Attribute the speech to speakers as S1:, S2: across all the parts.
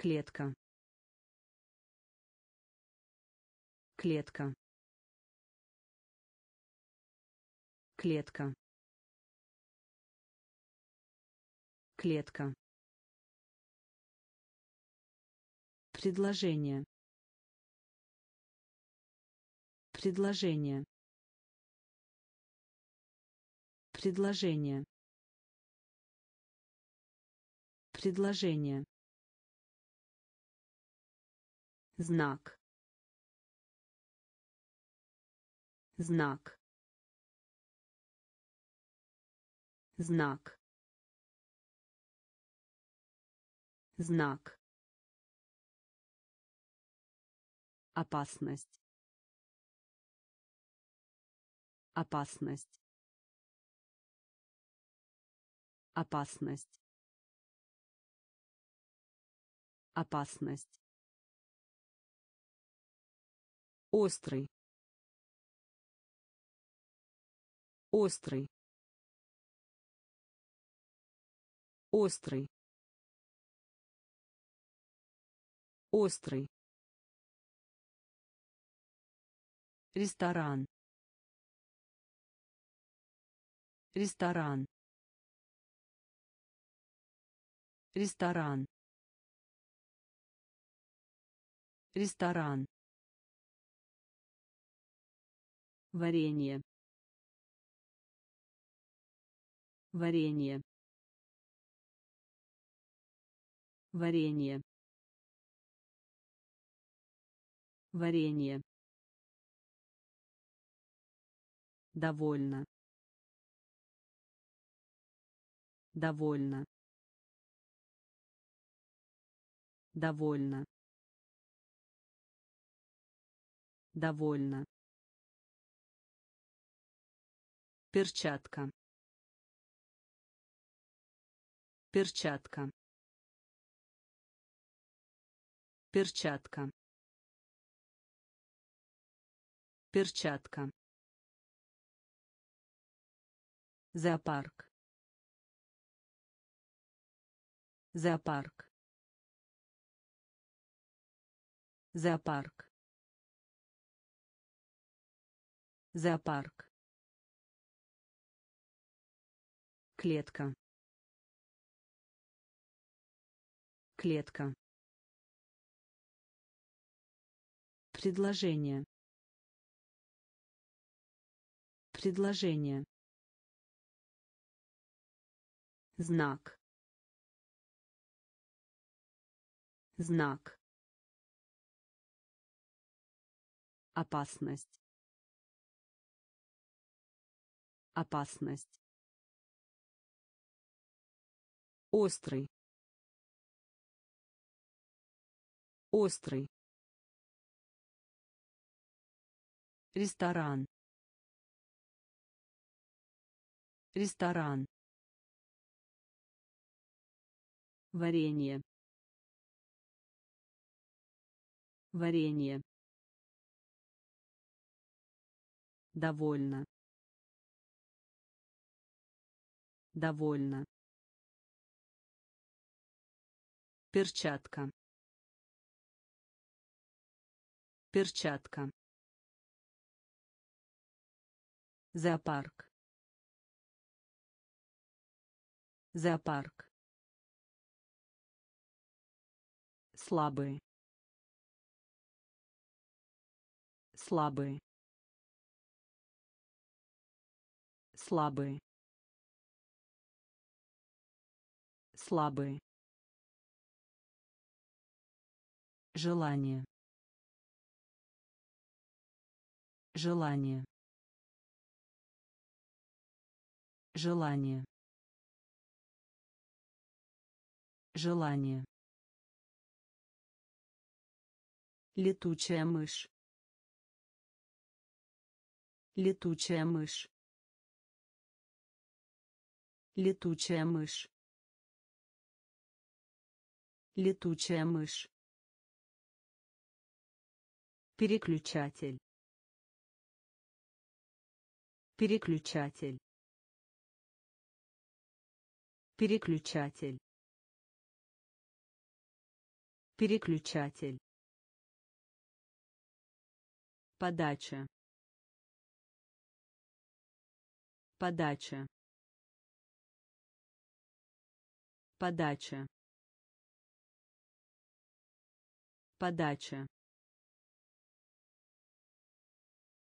S1: клетка. Клетка. Клетка. Клетка. Предложение. Предложение. Предложение. Предложение знак. Знак. Знак. Знак. Опасность. Опасность. Опасность. Опасность острый. Острый. Острый. Острый. Ресторан. Ресторан. Ресторан. Ресторан варенье. Варенье. Варенье. Варенье. Довольно. Довольно. Довольно. Довольно перчатка. Перчатка. Перчатка. Перчатка. Зоопарк. Зоопарк. Зоопарк. Зоопарк клетка. Клетка. Предложение. Предложение. Знак. Знак. Опасность. Опасность острый. Острый. Ресторан. Ресторан. Варенье. Варенье. Довольно. Довольно перчатка. Перчатка. Зоопарк. Зоопарк. Слабые. Слабые. Слабые. Слабые желание. Желание. Желание. Желание. Летучая мышь. Летучая мышь. Летучая мышь. Летучая мышь переключатель переключатель переключатель Переключатель. Подача. Подача. Подача. Подача.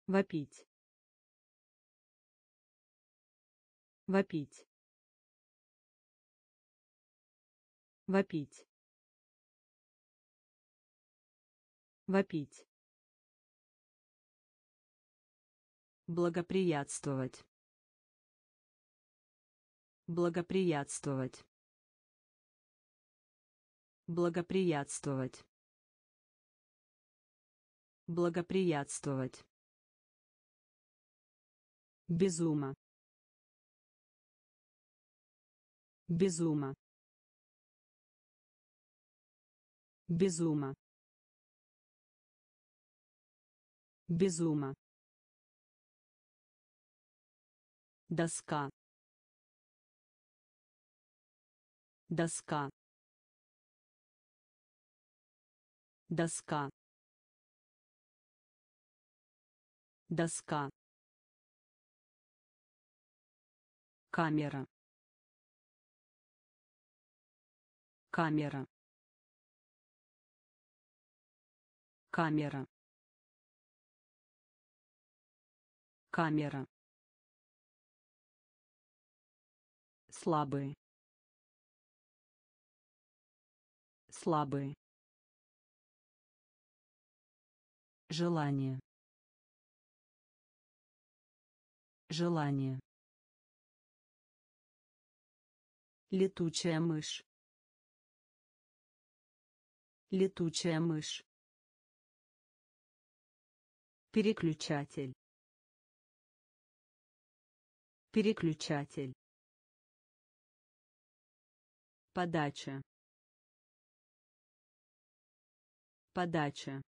S1: Вопить. Вопить. Вопить. Вопить. Благоприятствовать. Благоприятствовать. Благоприятствовать. Благоприятствовать. Безума. Безума. Безума. Безума. Доска. Доска. Доска. Доска. Камера. Камера. Камера. Камера. слабые слабые желание желание летучая мышь летучая мышь переключатель переключатель Подача. Подача.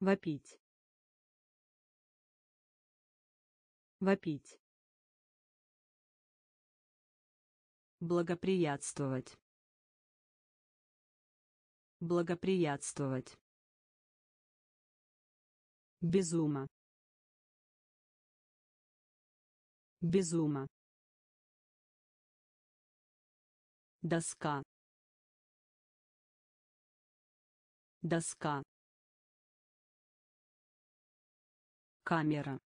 S1: Вопить. Вопить. Благоприятствовать. Благоприятствовать. Безума. Безума. Доска. Доска. Камера.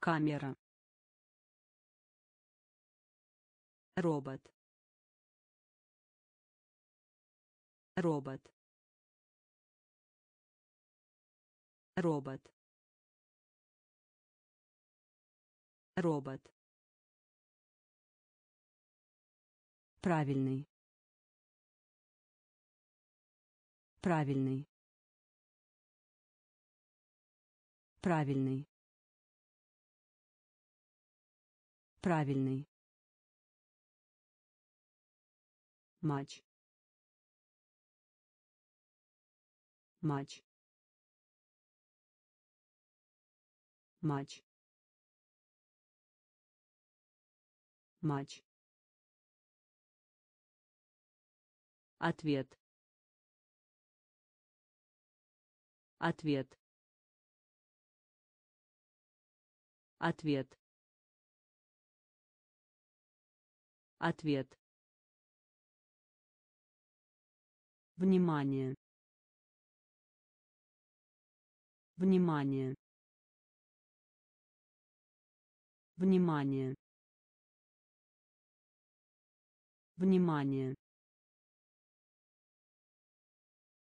S1: Камера. Робот. Робот. Робот. Робот. Правильный. Правильный. Правильный. Правильный. Матч. Матч. Матч. Матч. Ответ. Ответ. Ответ. Ответ. Внимание. Внимание. Внимание. Внимание.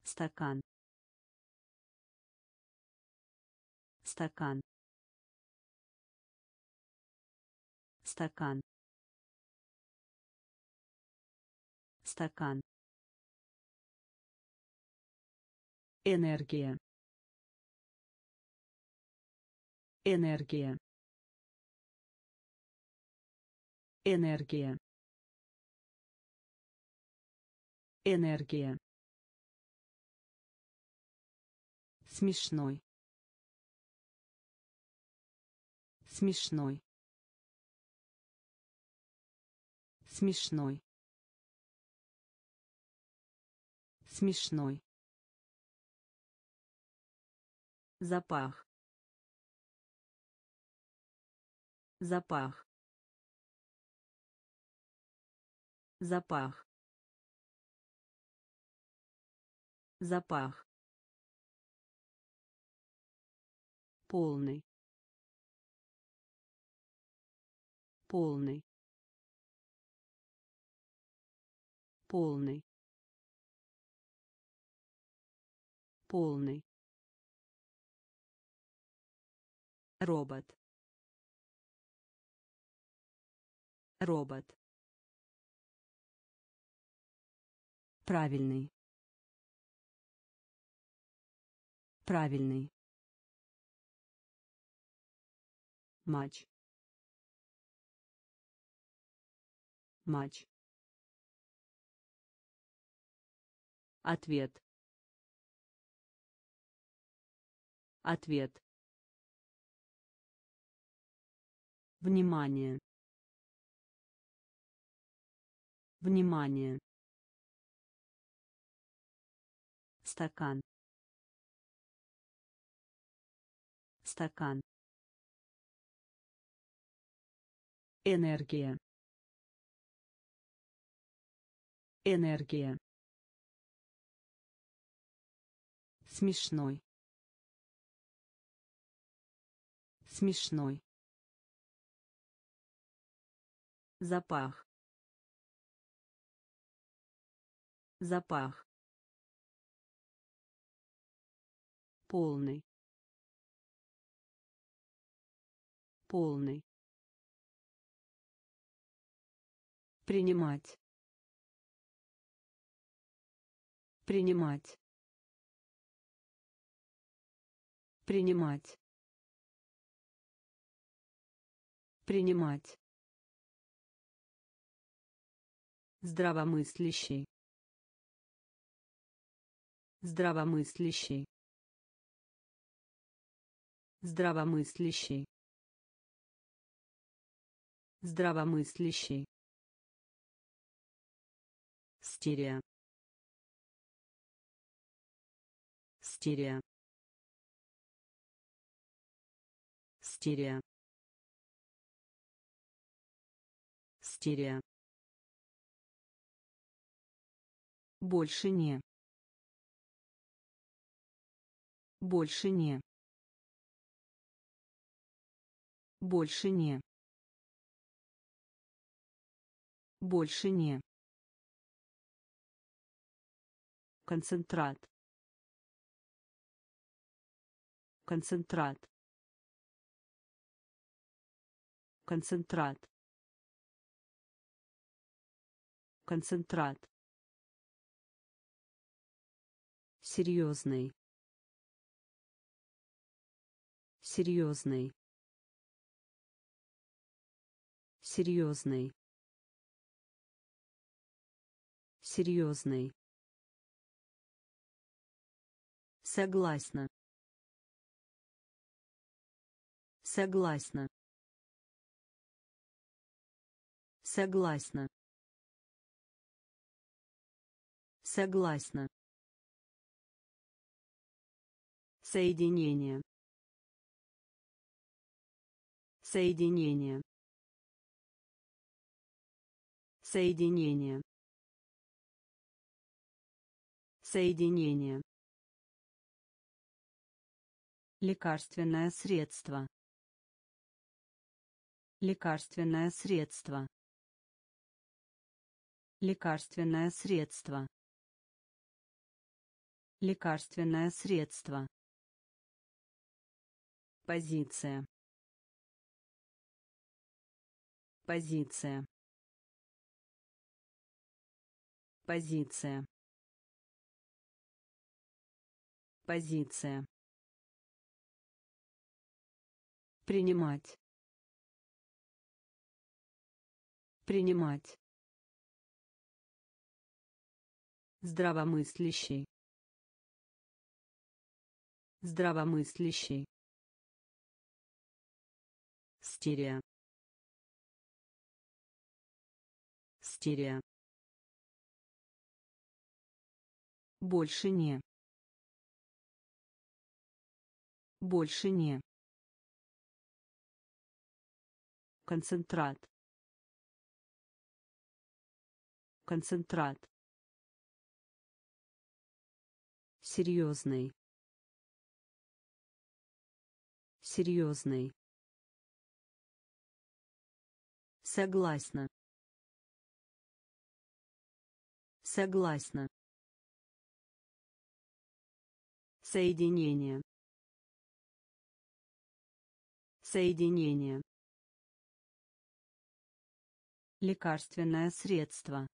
S1: стакан стакан стакан стакан энергия. Энергия. Энергия. Энергия. Смешной. Смешной. смешной. Смешной запах. Запах. Запах. Запах. Полный. Полный. Полный. Полный робот. Робот. Правильный. Правильный. Матч. Матч. Ответ. Ответ внимание. Внимание. Стакан. Стакан. Энергия. Энергия. Смешной. Смешной запах. Запах. Полный. Полный. Принимать. Принимать. Принимать. Принимать здравомыслящий. Здравомыслящий. Здравомыслящий. Здравомыслящий. Стерео. Стерео. Стерео. Стерео больше не. Больше не. Больше не. Больше не. Концентрат. Концентрат. Концентрат. Концентрат серьезный. Серьезный. Серьезный. Серьезный. Согласна. Согласна. Согласна. Согласна соединение. Соединение. Соединение. Соединение. Лекарственное средство. Лекарственное средство. Лекарственное средство. Лекарственное средство позиция. Позиция. Позиция. Позиция. Принимать. Принимать. Здравомыслящий. Здравомыслящий стерео Истерия. Больше не. Больше не. Концентрат. Концентрат. Серьезный. Серьезный. Согласна. Согласна. Соединение. Соединение. Лекарственное средство.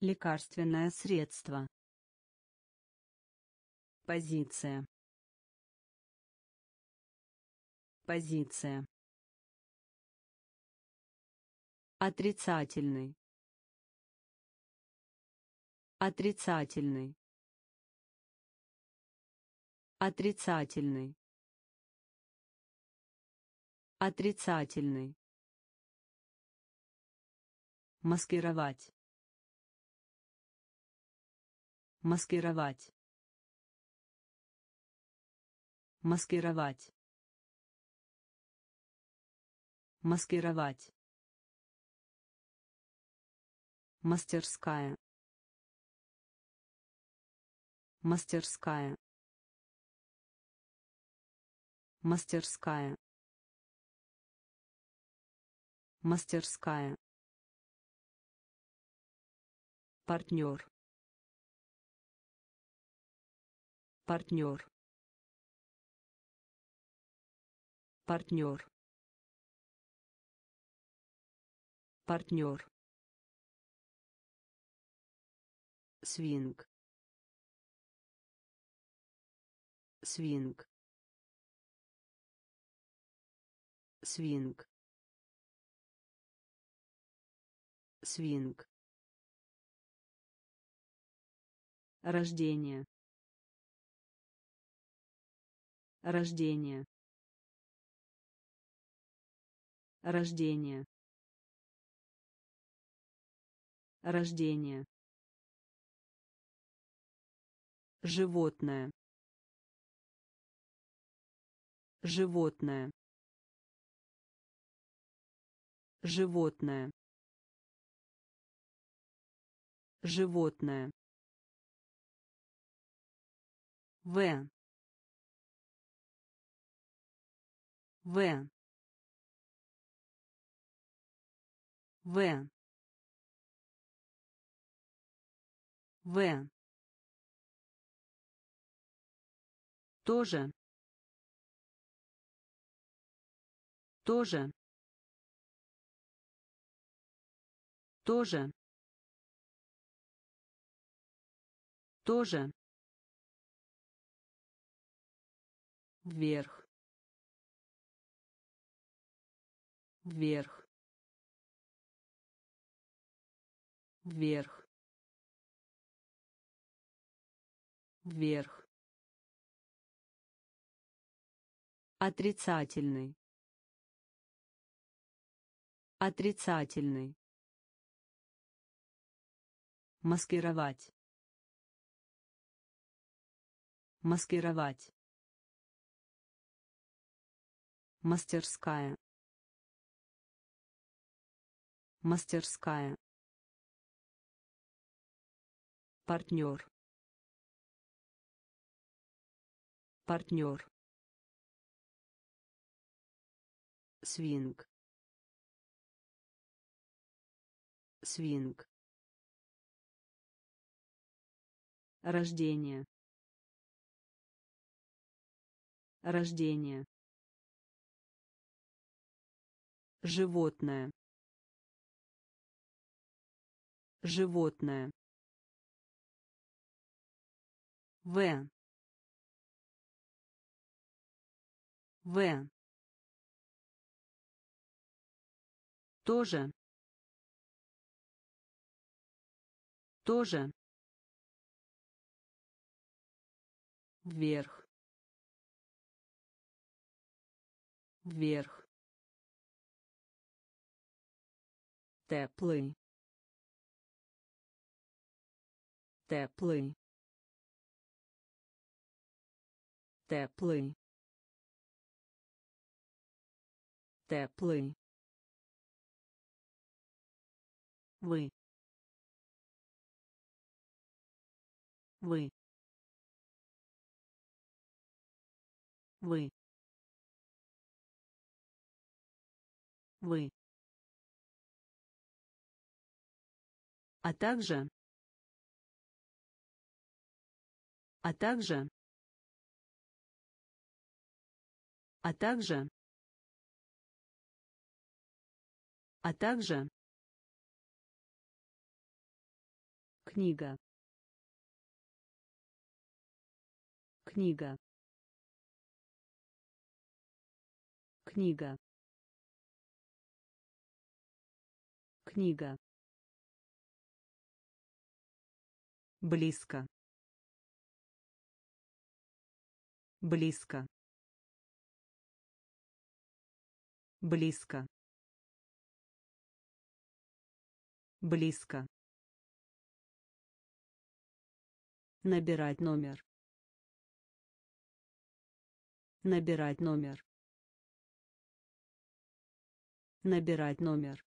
S1: Лекарственное средство. Позиция. Позиция. Отрицательный. Отрицательный. Отрицательный. Отрицательный. Маскировать. Маскировать. Маскировать. Маскировать. Мастерская. Мастерская. Мастерская. Мастерская. Партнер. Партнер. Партнер. Партнер. Свинг. Свинг. Свинг. Свинг. Рождение. Рождение. Рождение. Рождение. Животное. Животное. Животное. Животное. В. В. В. В. Тоже. Тоже. Тоже. Тоже. вверх вверх вверх вверх отрицательный. Отрицательный. Маскировать. Маскировать. Мастерская. Мастерская. Партнер. Партнер свинг. Свинг. Рождение. Рождение. Животное. Животное. В. В. Тоже. Тоже. Вверх. Вверх. теплый теплый теплый теплый вы. Вы. Вы. Вы. А также. А также. А также. А также книга. Книга. Книга. Книга. Близко. Близко. Близко. Близко набирать номер. Набирать номер. Набирать номер.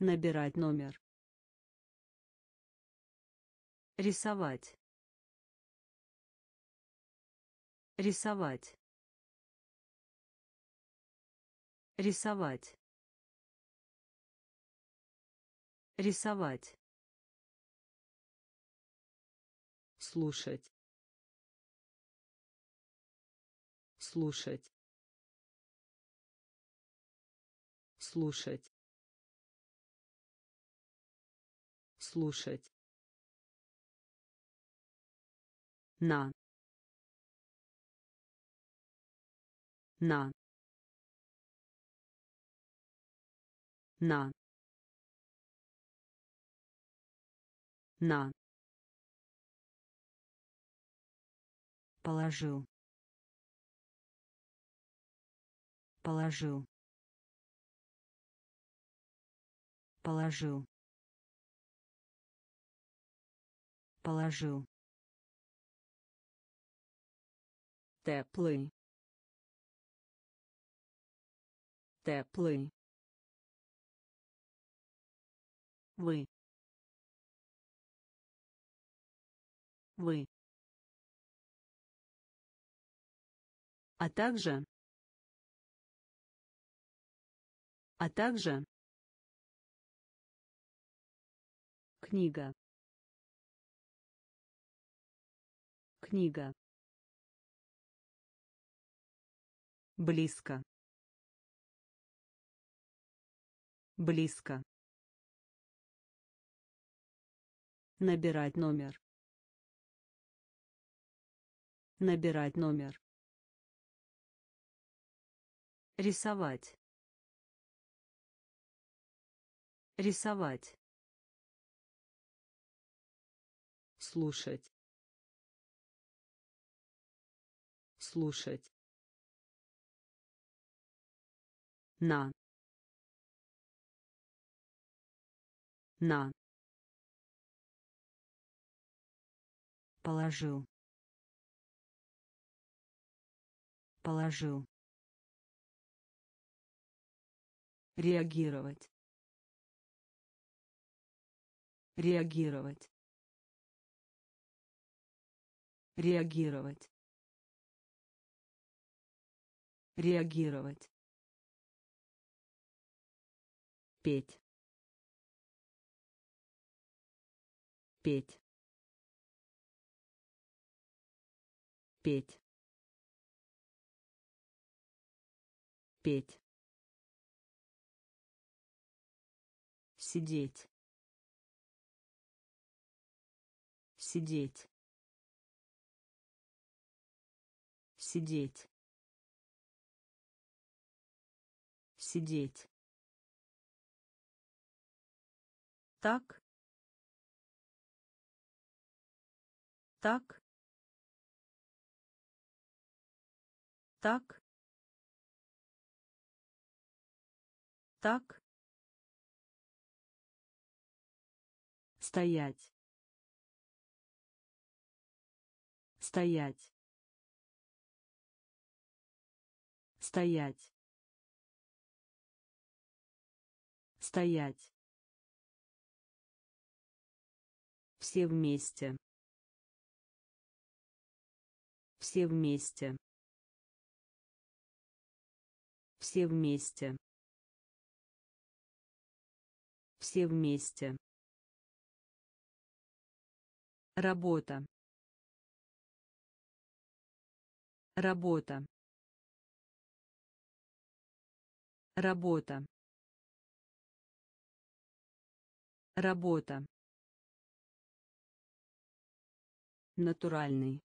S1: Набирать номер. Рисовать. Рисовать. Рисовать. Рисовать слушать. Слушать. Слушать. Слушать. На. На. На. На положил. Положил. Положил. Положил. Теплый. Теплый. Вы. Вы а также а также книга книга близко близко набирать номер набирать номер рисовать. Рисовать. Слушать. Слушать. На. На. Положил. Положил реагировать. Реагировать. Реагировать. Реагировать. Петь. Петь. Петь. Петь сидеть. Сидеть. Сидеть. Сидеть. Так. Так. Так. Так. Стоять. Стоять. Стоять. Стоять. Все вместе. Все вместе. Все вместе. Все вместе. Работа. Работа. Работа. Работа. Натуральный.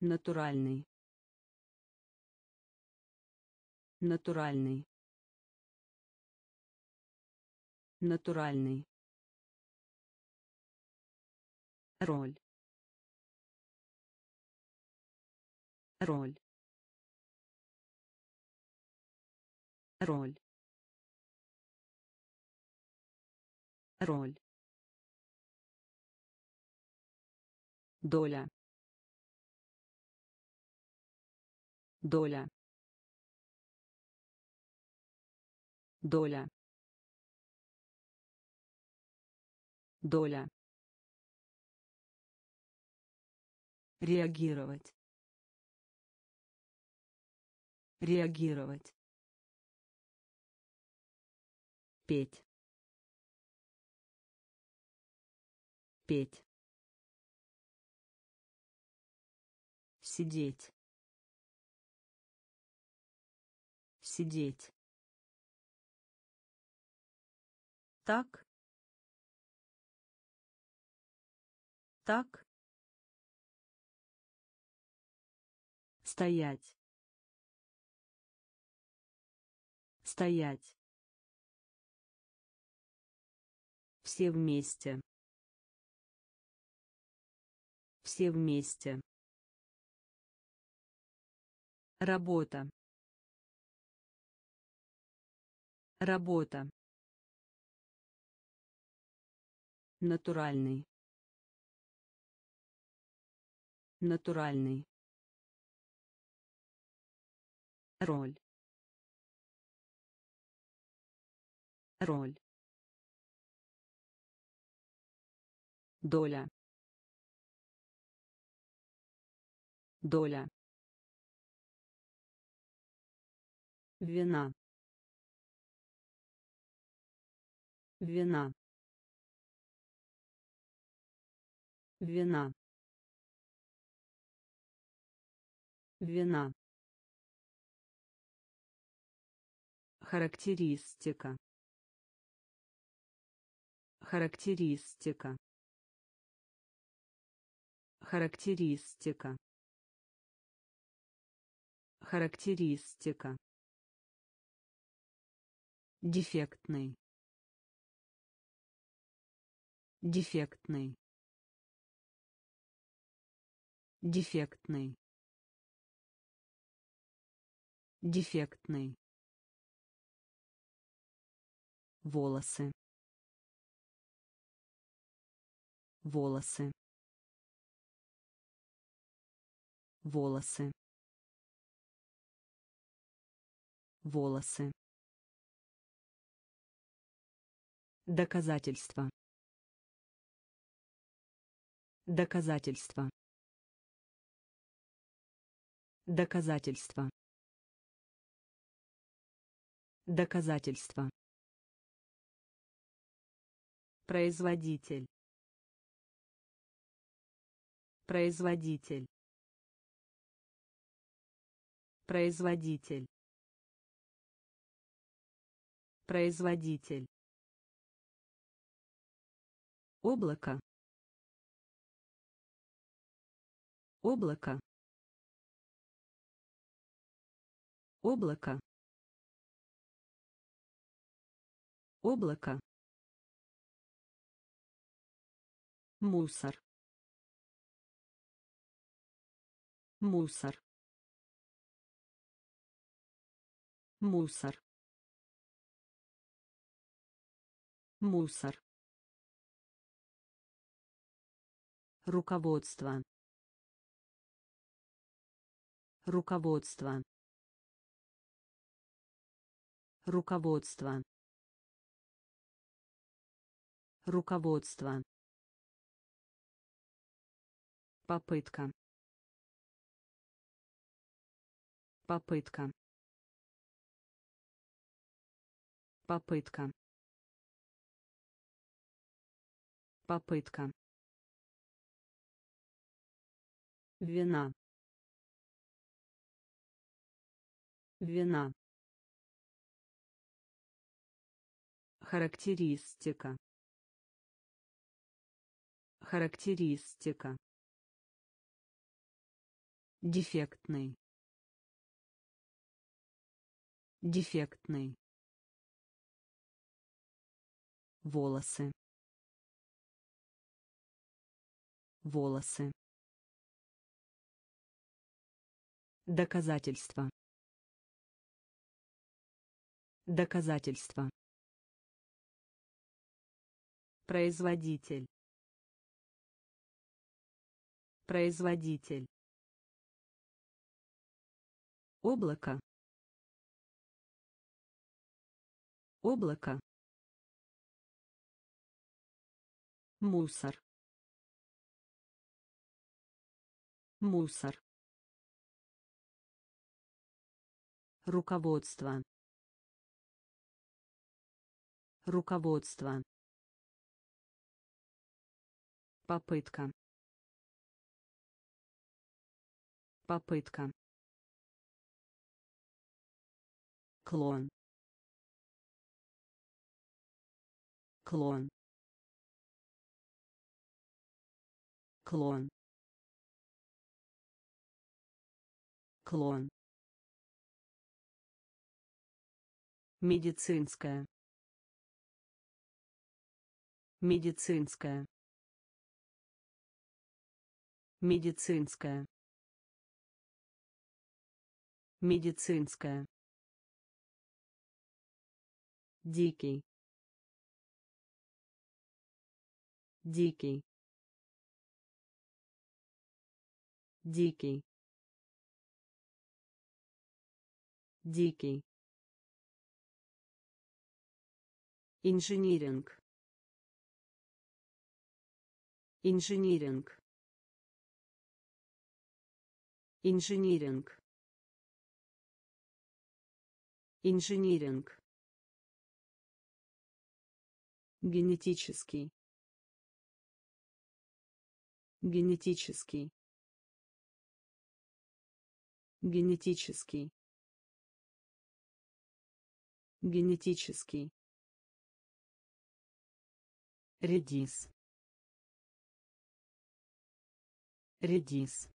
S1: Натуральный. Натуральный. Натуральный. Роль. Роль. Роль. Роль. Доля. Доля. Доля. Доля. Реагировать. Реагировать. Петь. Петь. Сидеть. Сидеть. Так. Так. Стоять. Стоять. Все вместе. Все вместе. Работа. Работа. Натуральный. Натуральный. Роль. Роль. Доля. Доля. Вина. Вина. Вина. Вина. Характеристика. Характеристика. Характеристика. Характеристика. Дефектный. Дефектный. Дефектный. Дефектный. Волосы. Волосы. Волосы. Волосы. Доказательство доказательство доказательство доказательство Производитель. Производитель. Производитель. Производитель. Облако. Облако. Облако. Облако. Мусор. Мусор. Мусор. Мусор. Руководство. Руководство. Руководство. Руководство попытка. Попытка. Попытка. Попытка. Вина. Вина. Характеристика. Характеристика дефектный. Дефектный. Волосы. Волосы. Доказательство доказательство производитель. Производитель облако. Облако. Мусор. Мусор. Руководство. Руководство. Попытка. Попытка клон. Клон. Клон. Клон. Медицинская. Медицинская. Медицинская. Медицинская дикий. Дикий. Дикий. Дикий. Инжиниринг. Инжиниринг. Инжиниринг. Инжиниринг генетический. Генетический. Генетический. Генетический. Редис. Редис.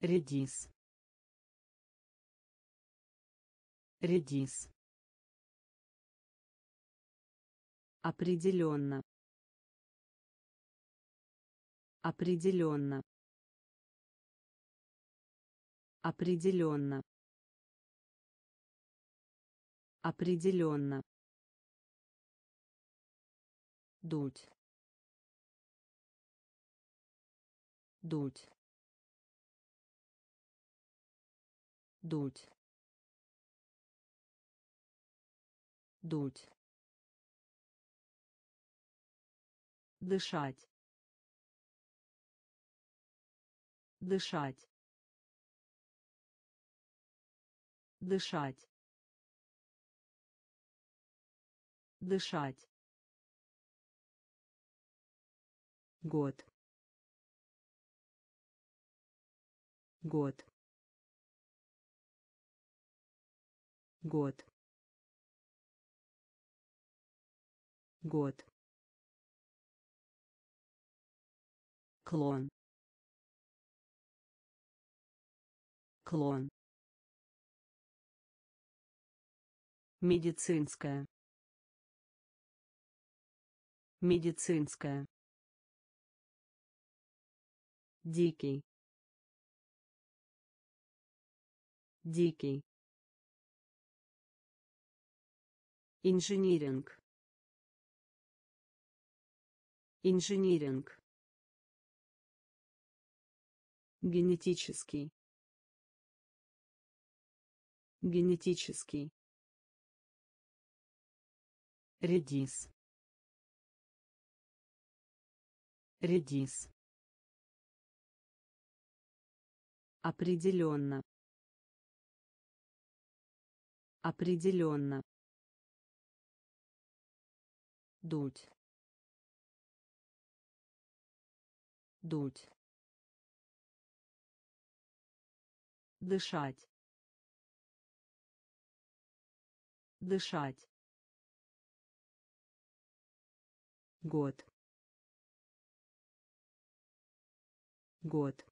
S1: Редис. Редис определенно. Определенно. Определенно. Определенно. Дуть. Дуть. Дуть. Дуть дышать. Дышать. Дышать. Дышать. Год. Год. Год. Год клон. Клон. Медицинская. Медицинская. Дикий. Дикий. Инжиниринг. Инжиниринг генетический. Генетический. Редис. Редис. Определенно. Определенно. Дуть. Дуть дышать. Дышать. Год. Год.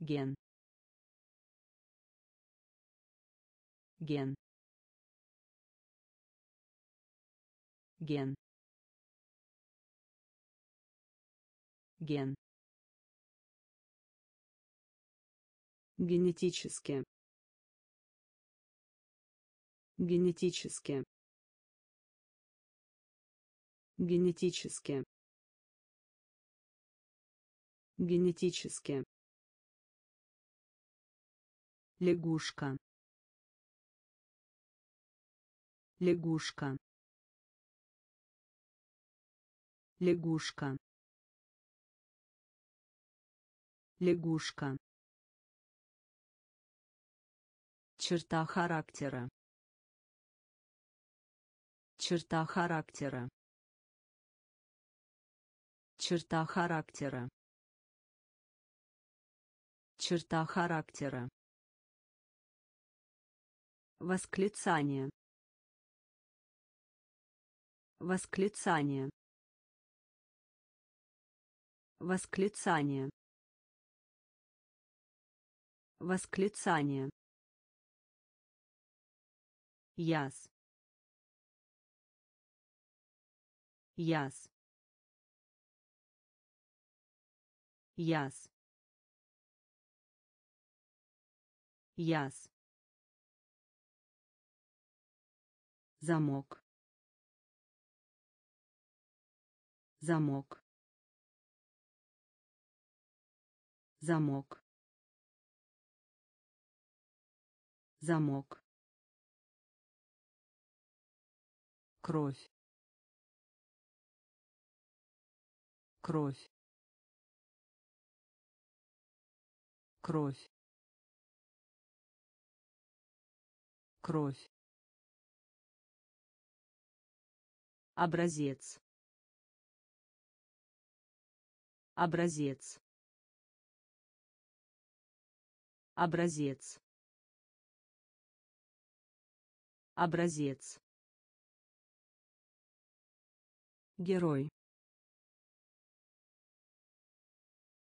S1: Ген. Ген. Ген. Ген генетически. Генетически. Генетически. Генетически. Лягушка. Лягушка. Лягушка. Лягушка черта характера. Черта характера. Черта характера. Черта характера. Восклицание. Восклицание. Восклицание. Восклицание яс. Яс. Яс. Яс. Замок. Замок. Замок. Замок кровь кровь кровь кровь. Образец образец образец. Образец герой.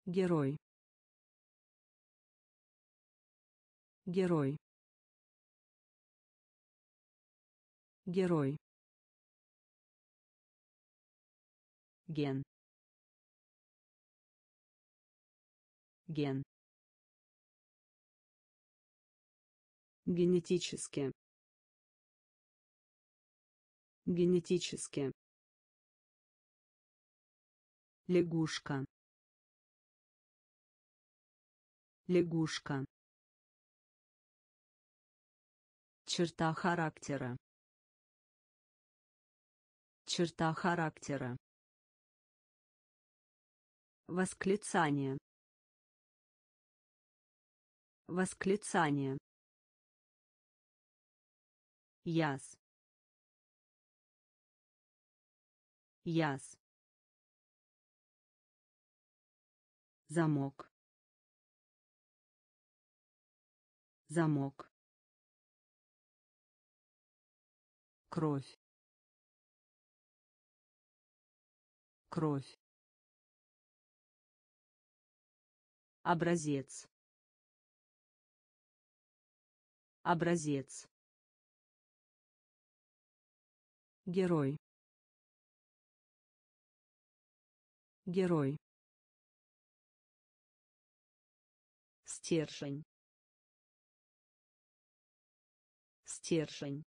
S1: Герой. Герой. Герой. Ген. Ген. Генетически. Генетически лягушка. Лягушка. Черта характера. Черта характера. Восклицание. Восклицание. Яс. Яс замок. Замок. Кровь. Кровь. Образец. Образец. Герой. Герой стержень. Стержень.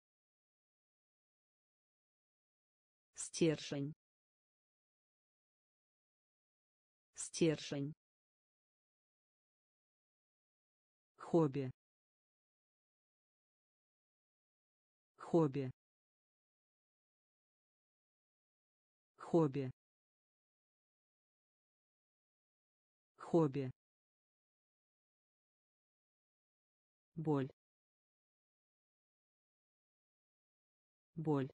S1: Стержень. Стержень. Хобби. Хобби. Хобби. Хобби боль. Боль.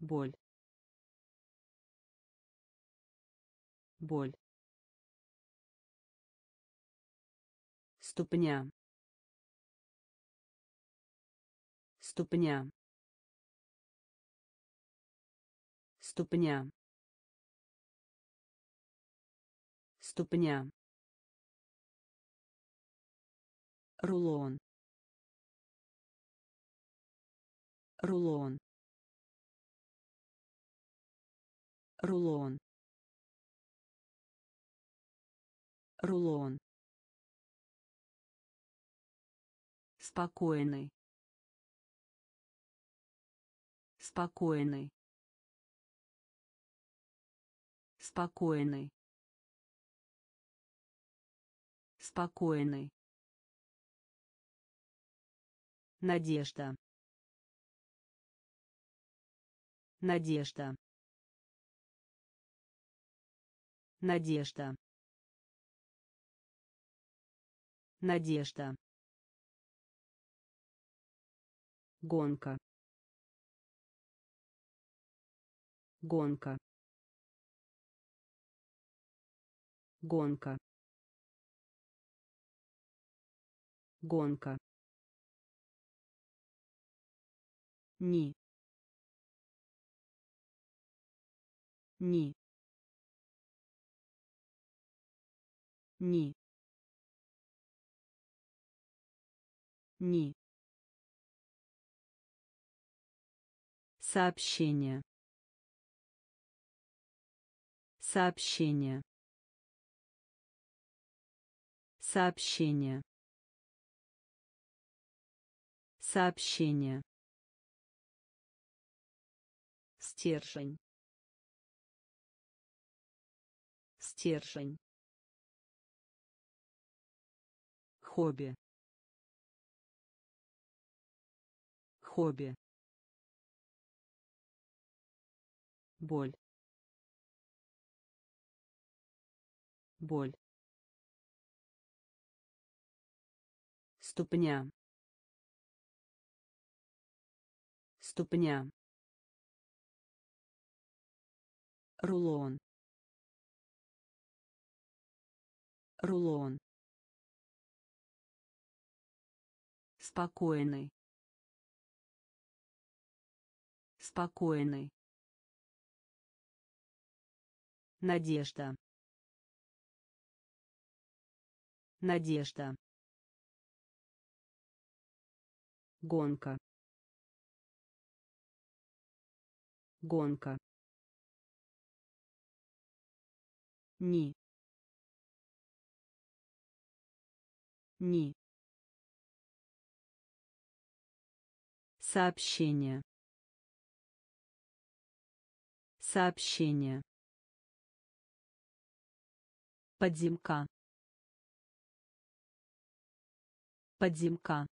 S1: Боль. Боль. Ступня. Ступня. Ступня. Ступня рулон. Рулон. Рулон. Рулон. Спокойный. Спокойный. Спокойный. Спокойный надежда. Надежда. Надежда. Надежда. Гонка. Гонка. Гонка. Гонка ни ни ни ни Сообщение. Сообщение. Сообщение. Сообщение. Стержень. Стержень. Хобби. Хобби. боль боль ступня ступня рулон рулон спокойный спокойный Надежда. Надежда. Гонка. Гонка. Ни. Ни. Сообщение. Сообщение. Подземка. Подземка.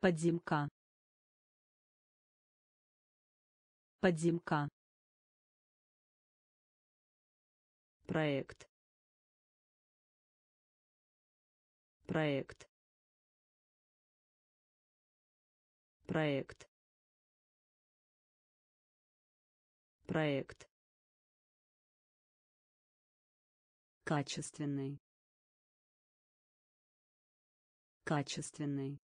S1: Подземка. Подземка. Проект. Проект. Проект. Проект. Качественный. Качественный.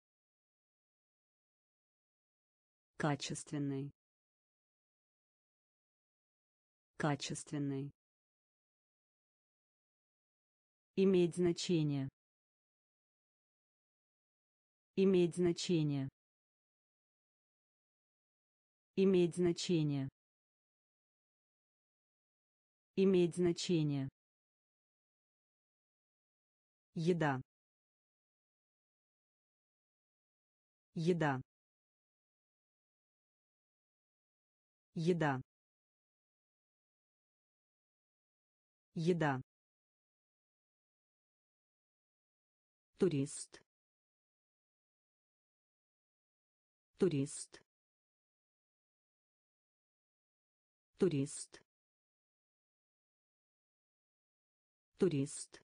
S1: Качественный. Качественный. Иметь значение. Иметь значение. Иметь значение. Иметь значение. Еда. Еда. Еда. Еда. Турист. Турист. Турист. Турист.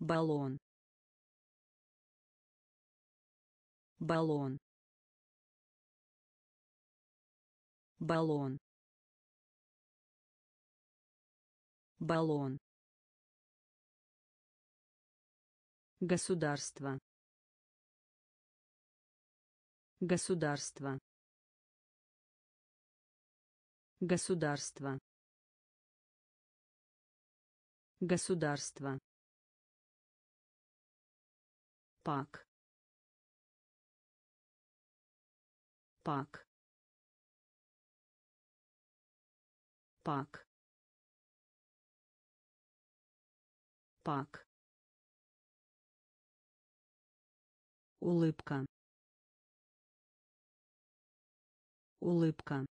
S1: баллон баллон баллон баллон государство. Государство. Государство. Государство. Пак. Пак. Пак. Пак улыбка улыбка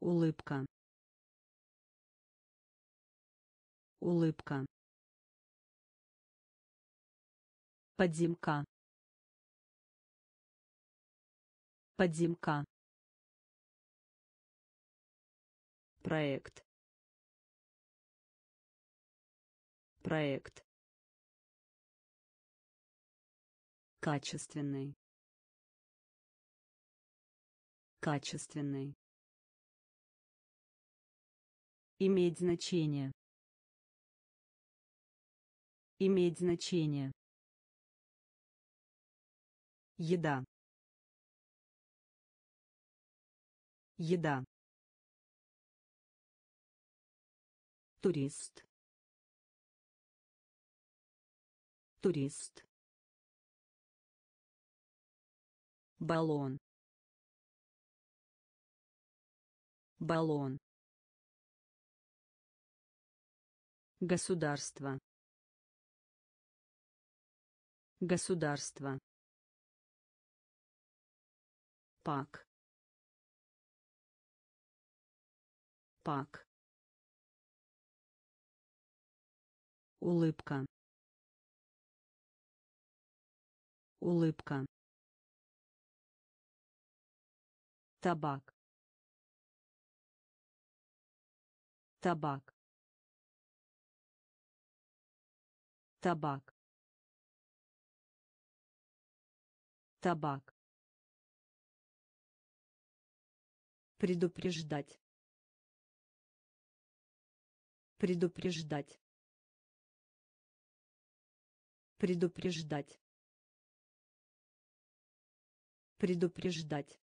S1: улыбка улыбка Подземка. Подземка. Проект. Проект. Качественный. Качественный. Иметь значение. Иметь значение. Еда. Еда. Турист. Турист. Баллон. Баллон. Государство. Государство. пак пак улыбка улыбка табак. Табак. Табак. Табак. Предупреждать. Предупреждать. Предупреждать. Предупреждать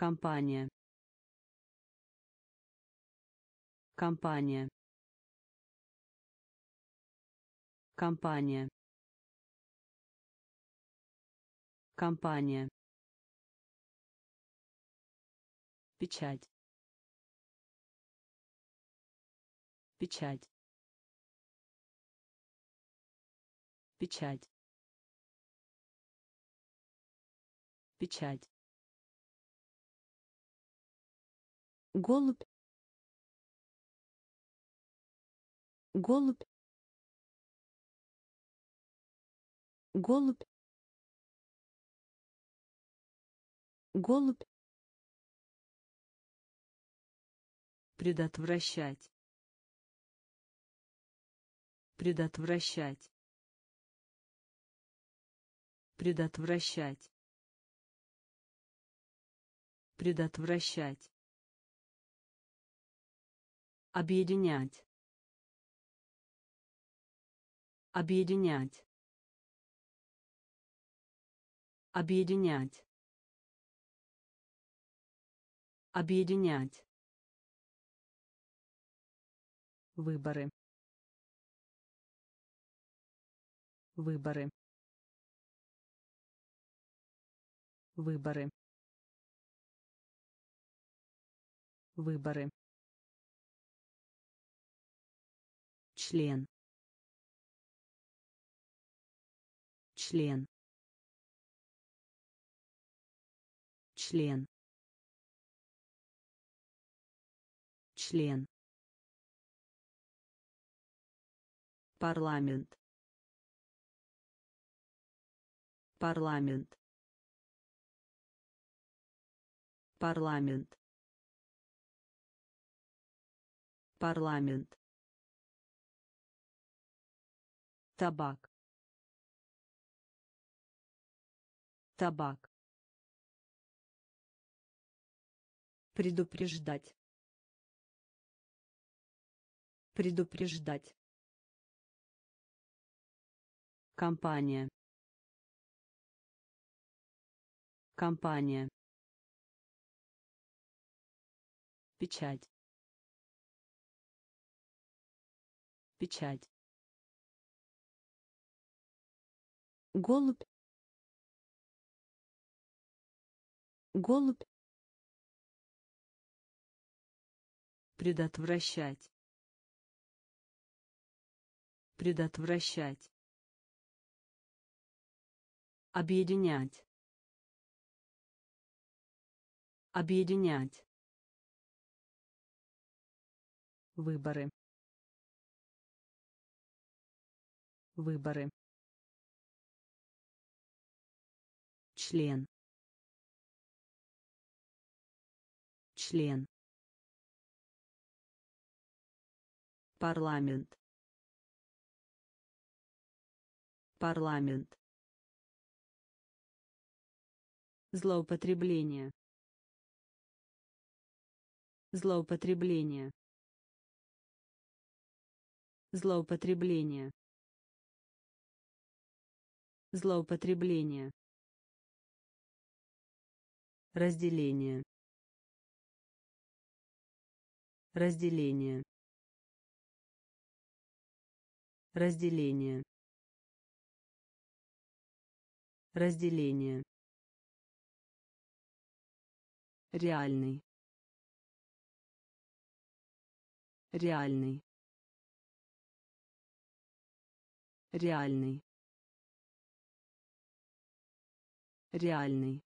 S1: компания. Компания. Компания. Компания. Печать. Печать. Печать. Печать голубь голубь голубь голубь. Предотвращать. Предотвращать. Предотвращать. Предотвращать объединять объединять объединять объединять Выборы. Выборы. Выборы. Выборы. Член. Член. Член. Член. Парламент. Парламент. Парламент. Парламент. Табак. Табак. Предупреждать. Предупреждать. Компания. Компания. Печать. Печать. Голубь. Голубь. Предотвращать. Предотвращать. Объединять. Объединять. Выборы. Выборы. Член. Член. Парламент. Парламент. Злоупотребление. Злоупотребление. Злоупотребление. Злоупотребление. Разделение. Разделение. Разделение. Разделение. Реальный. Реальный. Реальный. Реальный.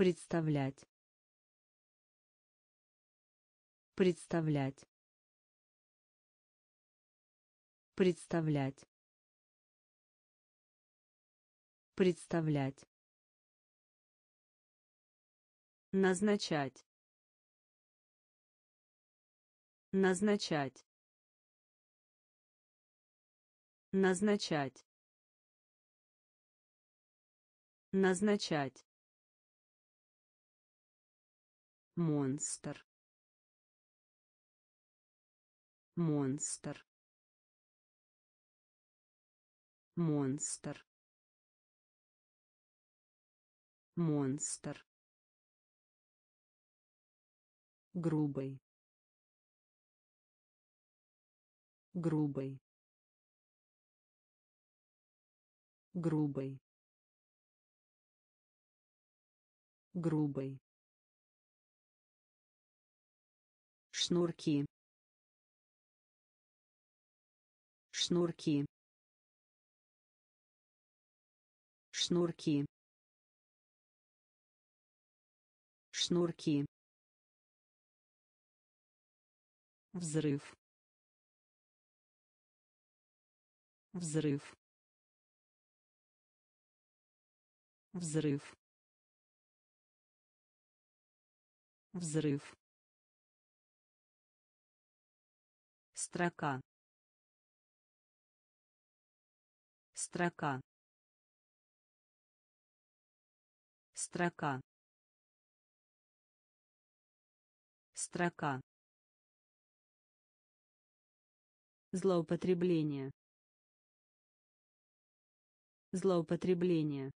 S1: Представлять. Представлять. Представлять. Представлять. Назначать. Назначать. Назначать. Назначать. Монстр. Монстр. Монстр. Монстр. грубый грубый грубый грубый шнурки. Шнурки. Шнурки. Шнурки. Взрыв. Взрыв. Взрыв. Взрыв строка строка строка строка Злоупотребление. Злоупотребление.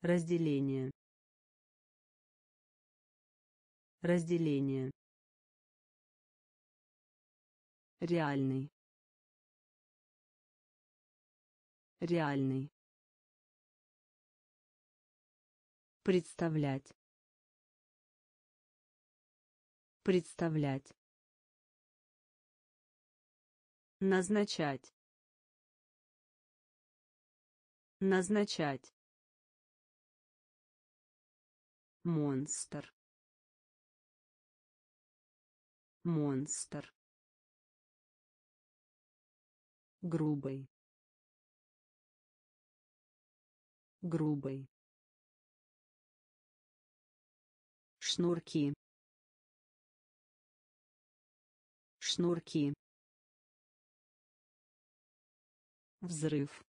S1: Разделение. Разделение. Реальный. Реальный. Представлять. Представлять. Назначать. Назначать. Монстр. Монстр. Грубый. Грубый. Шнурки. Шнурки. Взрыв.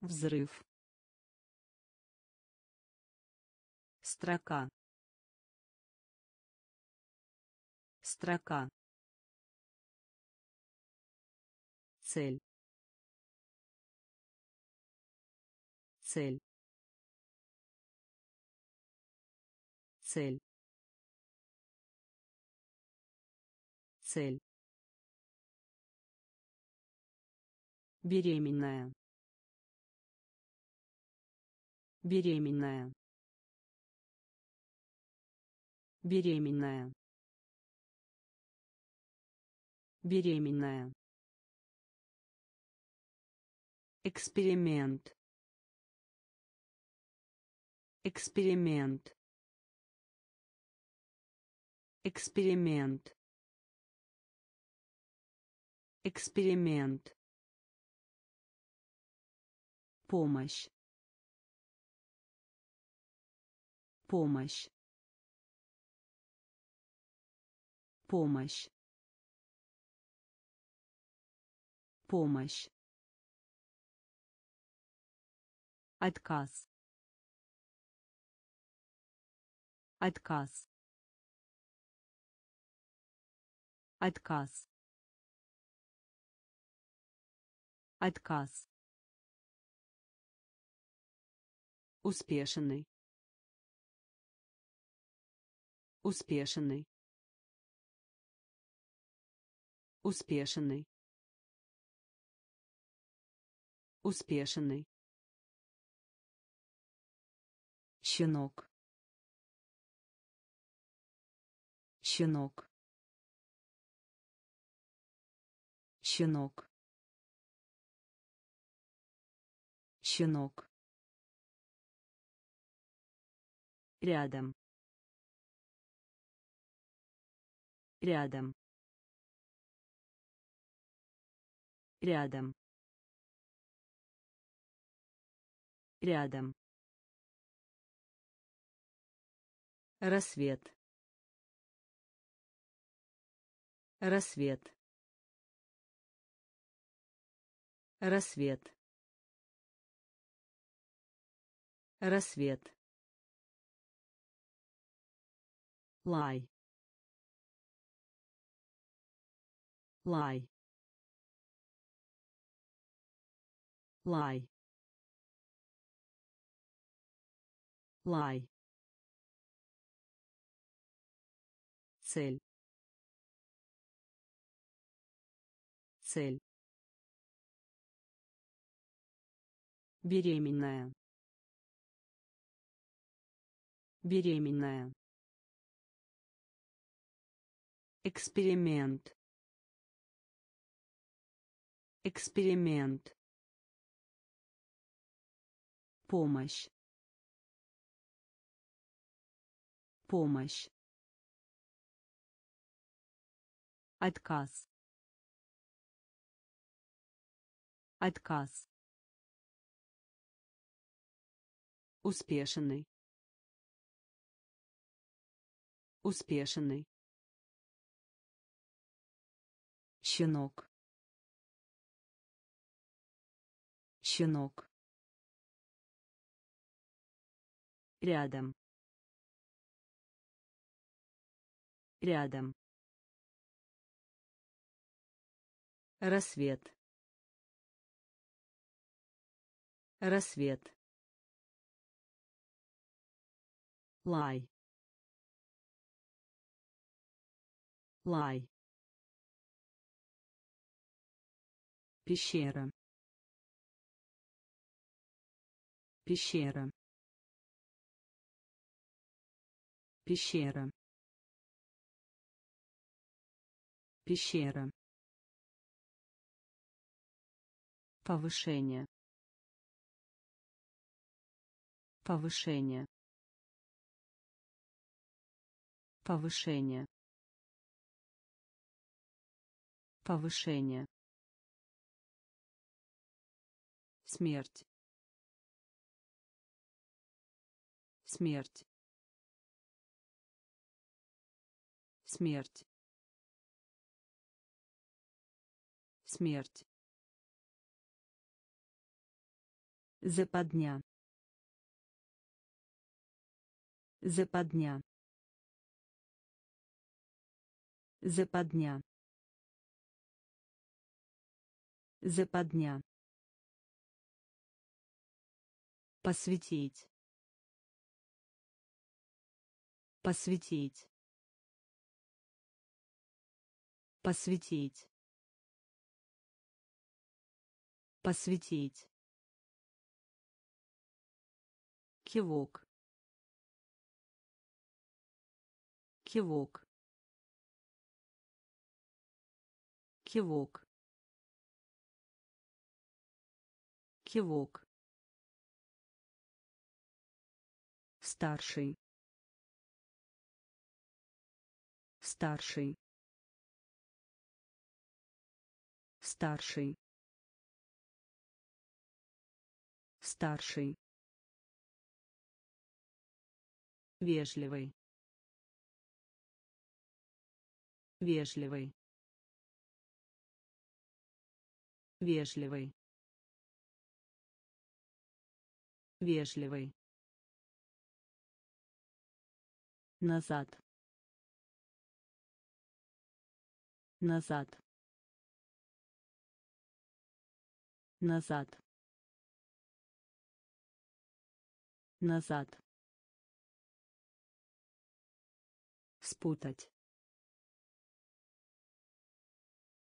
S1: Взрыв. Строка. Строка. Цель. Цель. Цель. Цель. беременная беременная беременная беременная эксперимент. Эксперимент. Эксперимент. Эксперимент. Помощь. Помощь. Помощь. Помощь отказ. Отказ. Отказ. Отказ. Успешный. Успешный. Успешный. Успешный щенок. Щенок. Щенок. Щенок. Рядом. Рядом. Рядом. Рядом рассвет. Рассвет. Рассвет. Рассвет. Лай. Лай. Лай. Лай цель. Цель. Беременная. Беременная. Эксперимент. Эксперимент. Помощь. Помощь отказ. Отказ. Успешный. Успешный. Щенок. Щенок. Рядом. Рядом рассвет. Рассвет. Лай. Лай. Пещера. Пещера. Пещера. Пещера повышение. Повышение. Повышение. Повышение. Смерть. Смерть. Смерть. Смерть западня. Западня. Западня. Западня. Посвятить. Посвятить. Посвятить. Посвятить кивок. Кивок. Кивок. Кивок. Старший. Старший. Старший. Старший вежливый. Вежливый. Вежливый. Вежливый. Назад. Назад. Назад. Назад спутать.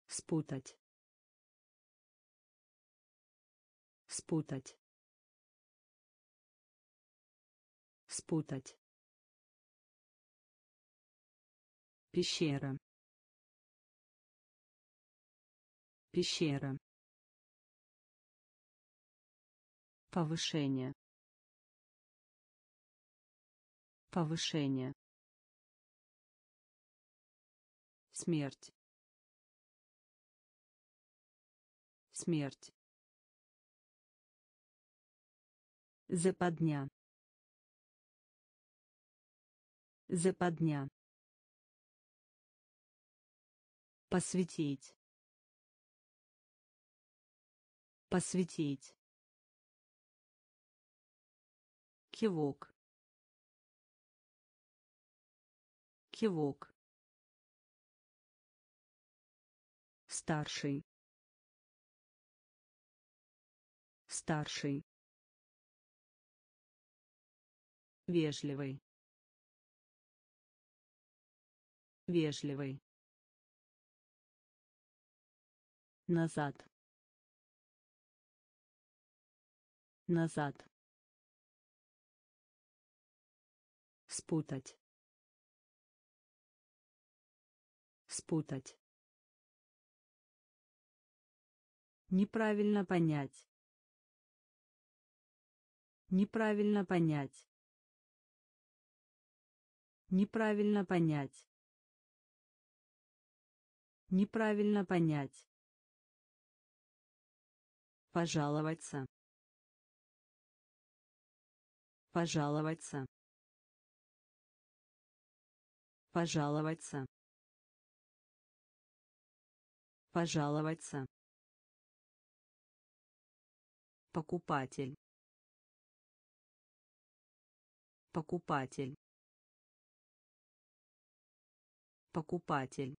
S1: Спутать. Спутать. Спутать. Пещера. Пещера. Повышение. Повышение смерть. Смерть. Западня. Западня. Посвятить. Посвятить. Кивок. Кивок старший. Старший. Вежливый. Вежливый. Назад. Назад. Спутать. Спутать неправильно понять. Неправильно понять. Неправильно понять. Неправильно понять. Пожаловаться. Пожаловаться. Пожаловаться. Пожаловаться покупатель покупатель покупатель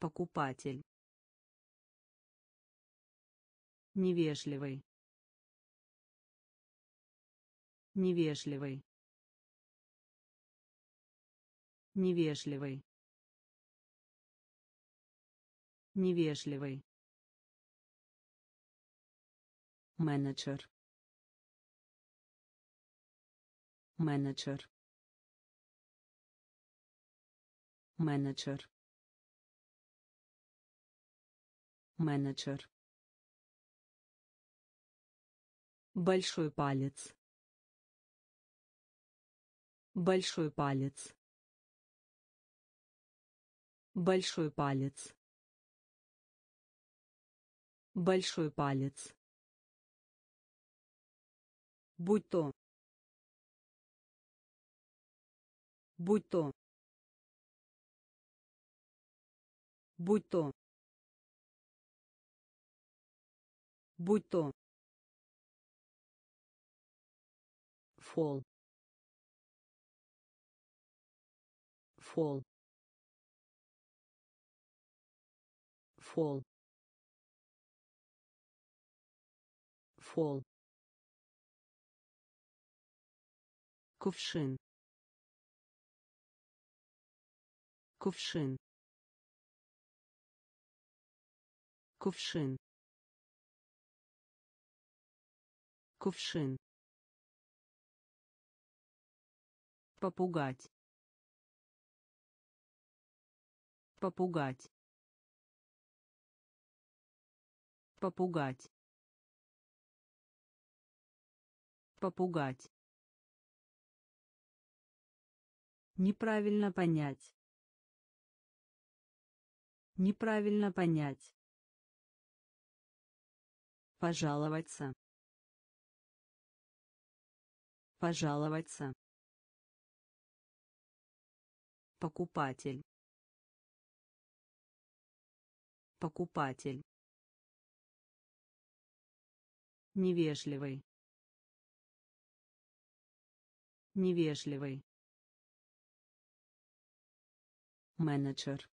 S1: покупатель невежливый невежливый невежливый Невежливый. Менеджер. Менеджер. Менеджер. Менеджер. Большой палец. Большой палец. Большой палец. Большой палец. Будь то. Будь то. Будь то. Будь то. Фол. Фол. Фол. Фол. Кувшин. Кувшин. Кувшин. Кувшин. Попугать. Попугать. Попугать. Попугать Неправильно понять. Неправильно понять. Пожаловаться. Пожаловаться. Покупатель. Покупатель. Невежливый. Невежливый. Менеджер.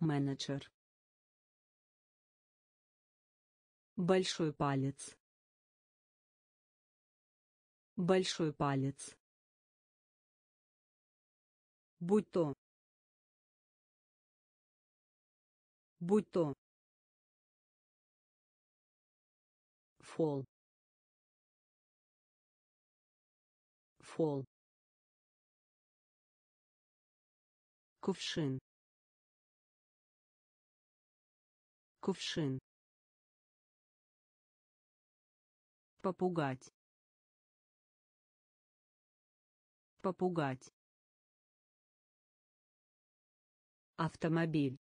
S1: Менеджер. Большой палец. Большой палец. Будь то. Будь то. Фол. Фол кувшин. Кувшин. Попугать. Попугать. Автомобиль.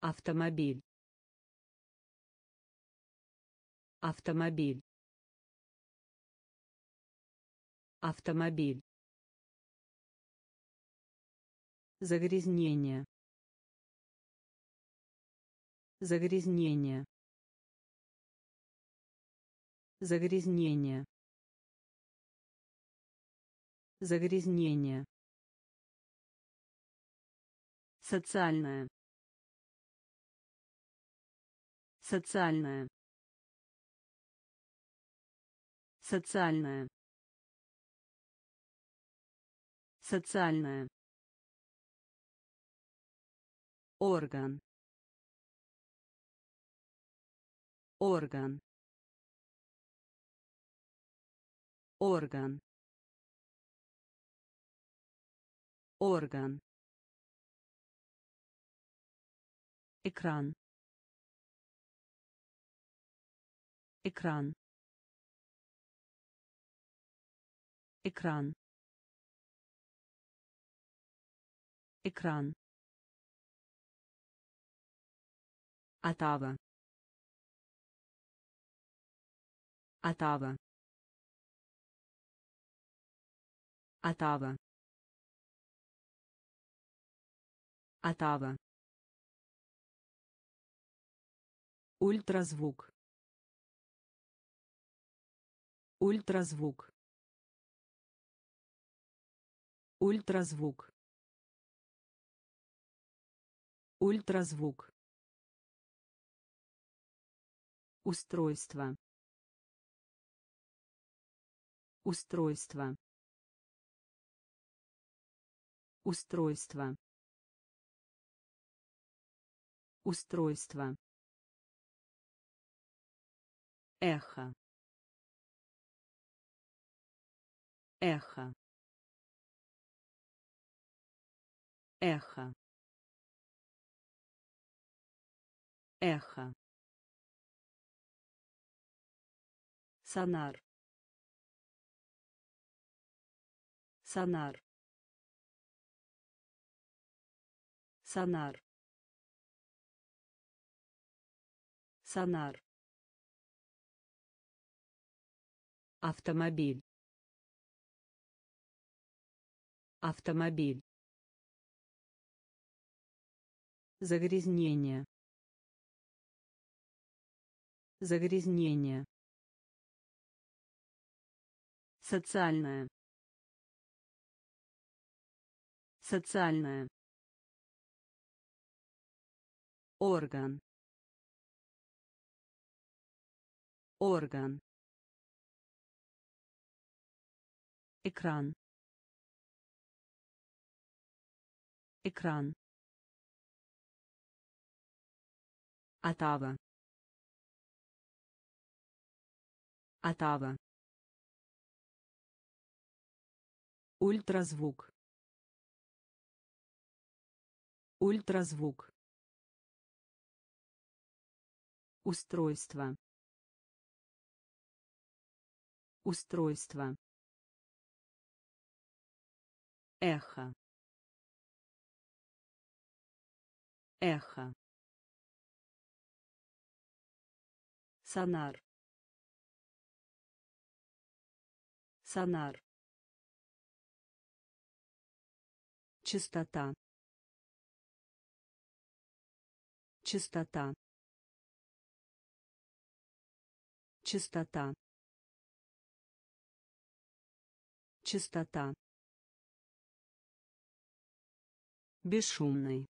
S1: Автомобиль. Автомобиль. Автомобиль Загрязнение. Загрязнение. Загрязнение. Загрязнение. Социальное. Социальное. Социальное. Социальное орган. Орган. Орган. Орган. Экран. Экран. Экран. Экран Атава. Атава. Атава. Атава. Ультразвук. Ультразвук. Ультразвук. Ультразвук. Устройство. Устройство. Устройство. Устройство. Эхо. Эхо. Эхо. Эхо. Сонар. Сонар. Сонар. Сонар. Автомобиль. Автомобиль. Загрязнение. Загрязнение. Социальная. Социальная. Орган. Орган. Экран. Экран. Атава. Атава. Ультразвук. Ультразвук. Устройство. Устройство. Эхо. Эхо. Сонар. Сонар. Чистота. Чистота. Чистота. Чистота. Бесшумный.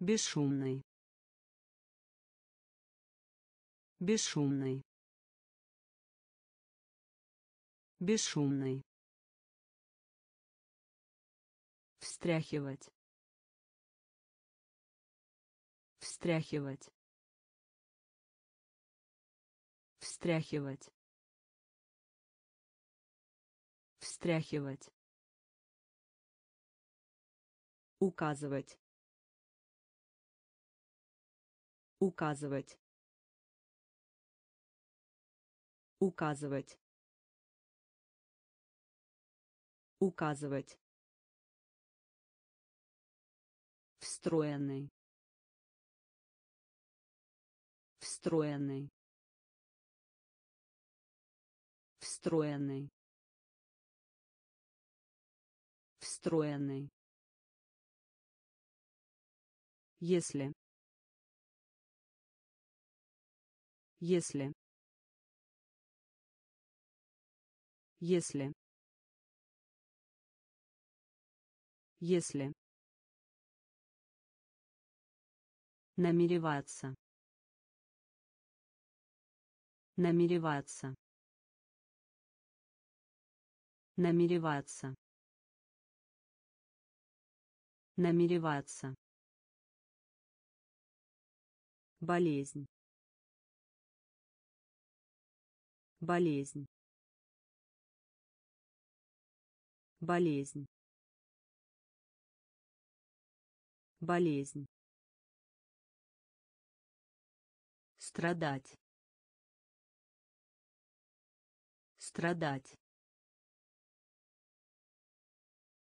S1: Бесшумный. Бесшумный. Бесшумный. Встряхивать. Встряхивать. Встряхивать. Встряхивать. Указывать. Указывать. Указывать. Указывать Встроенный. Встроенный. Встроенный. Встроенный. Если. Если. Если. Если. Намереваться. Намереваться. Намереваться. Намереваться. Болезнь. Болезнь. Болезнь. Болезнь. Страдать. Страдать.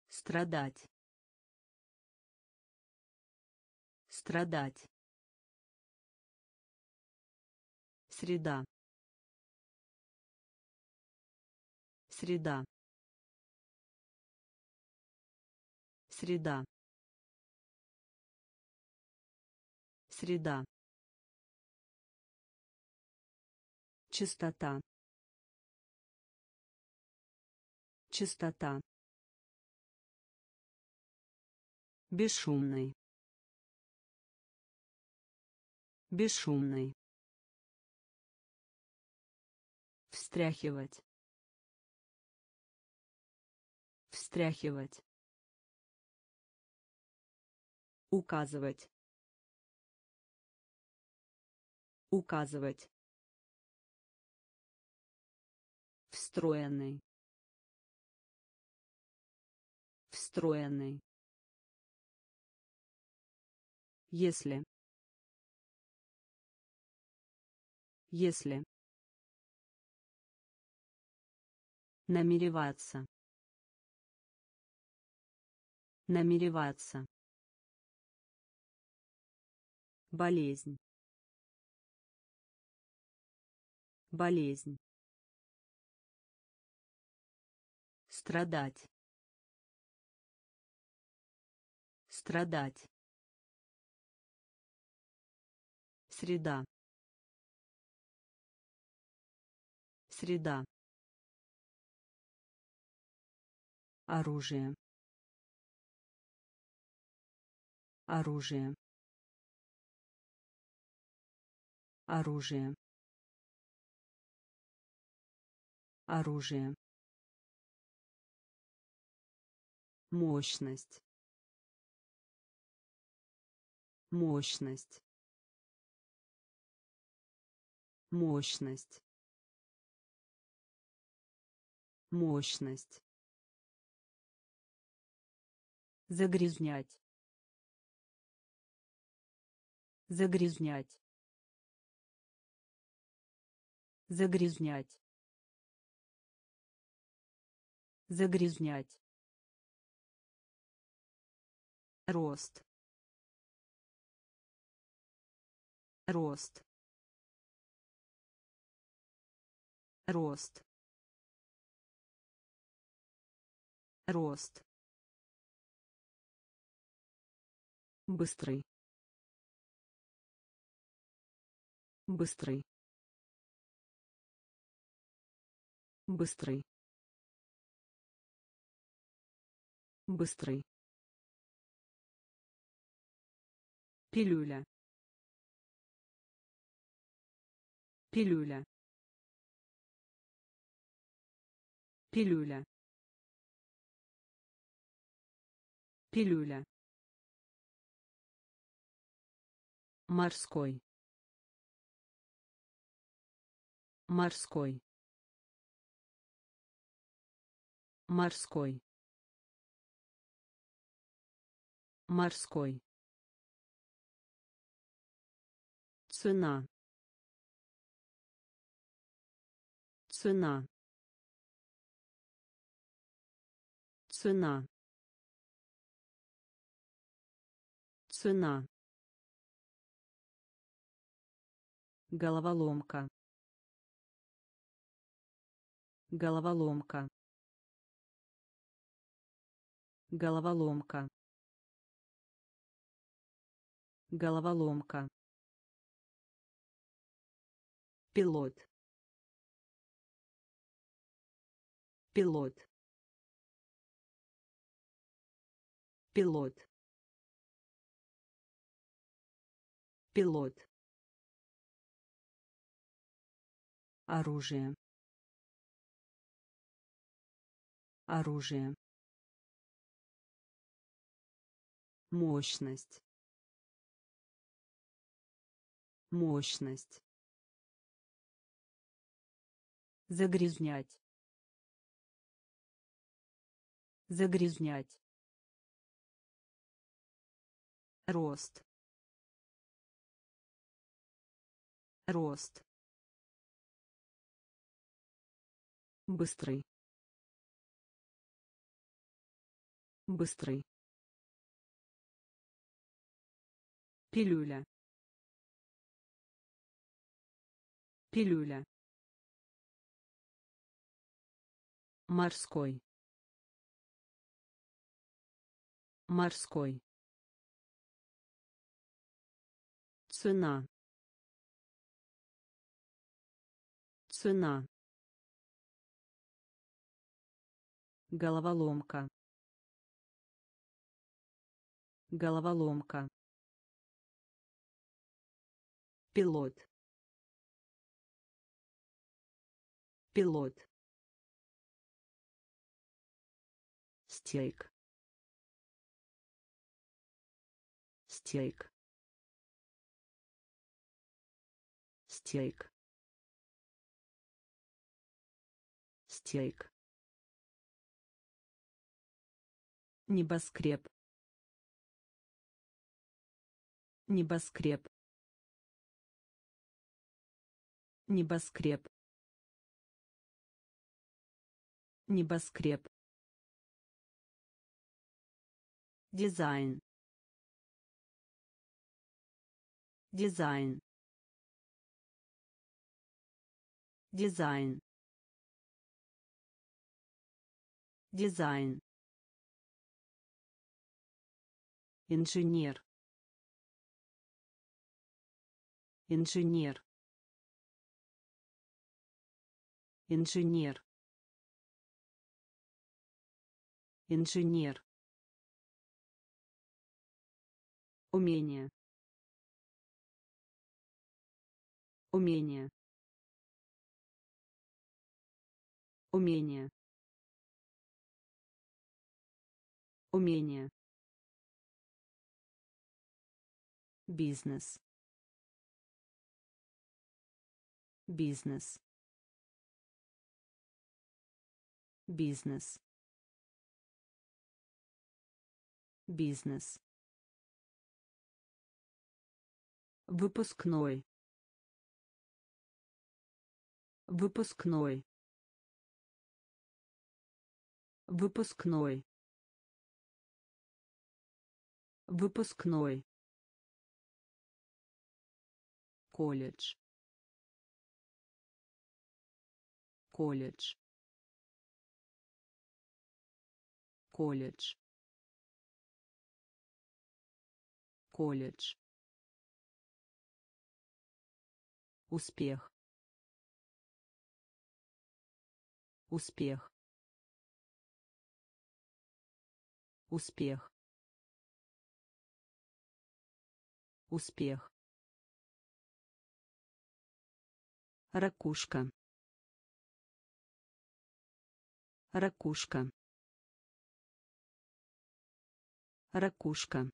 S1: Страдать. Страдать. Среда. Среда. Среда. Среда Чистота. Чистота. Бесшумный. Бесшумный. Встряхивать. стряхивать указывать указывать встроенный. Встроенный. Если. Если. Намереваться. Намереваться. Болезнь. Болезнь страдать. Страдать. Среда. Среда. Оружие. Оружие. Оружие. Оружие мощность. Мощность. Мощность. Мощность. Загрязнять. Загрязнять. Загрязнять. Загрязнять рост рост рост рост. Быстрый. Быстрый. Быстрый. Быстрый пилюля. Пилюля. Пилюля. Пилюля. Морской. Морской. Морской. Морской цена. Цена. Цена. Цена. Головоломка. Головоломка. Головоломка. Головоломка пилот. Пилот. Пилот. Пилот. Оружие. Оружие. Мощность. Мощность загрязнять. Загрязнять. Рост. Рост. Быстрый. Быстрый. Пилюля. Пилюля морской. Морской. Цена. Цена. Головоломка. Головоломка. Пилот. Пилот стейк. Стейк. Стейк. Стейк. Небоскреб. Небоскреб. Небоскреб. Небоскреб дизайн. Дизайн. Дизайн. Дизайн. Инженер. Инженер. Инженер. Инженер умение умение умение умение бизнес. Бизнес. Бизнес. Бизнес выпускной. Выпускной. Выпускной. Выпускной. Колледж. Колледж. Колледж. Колледж успех. Успех. Успех. Успех. Ракушка. Ракушка. Ракушка.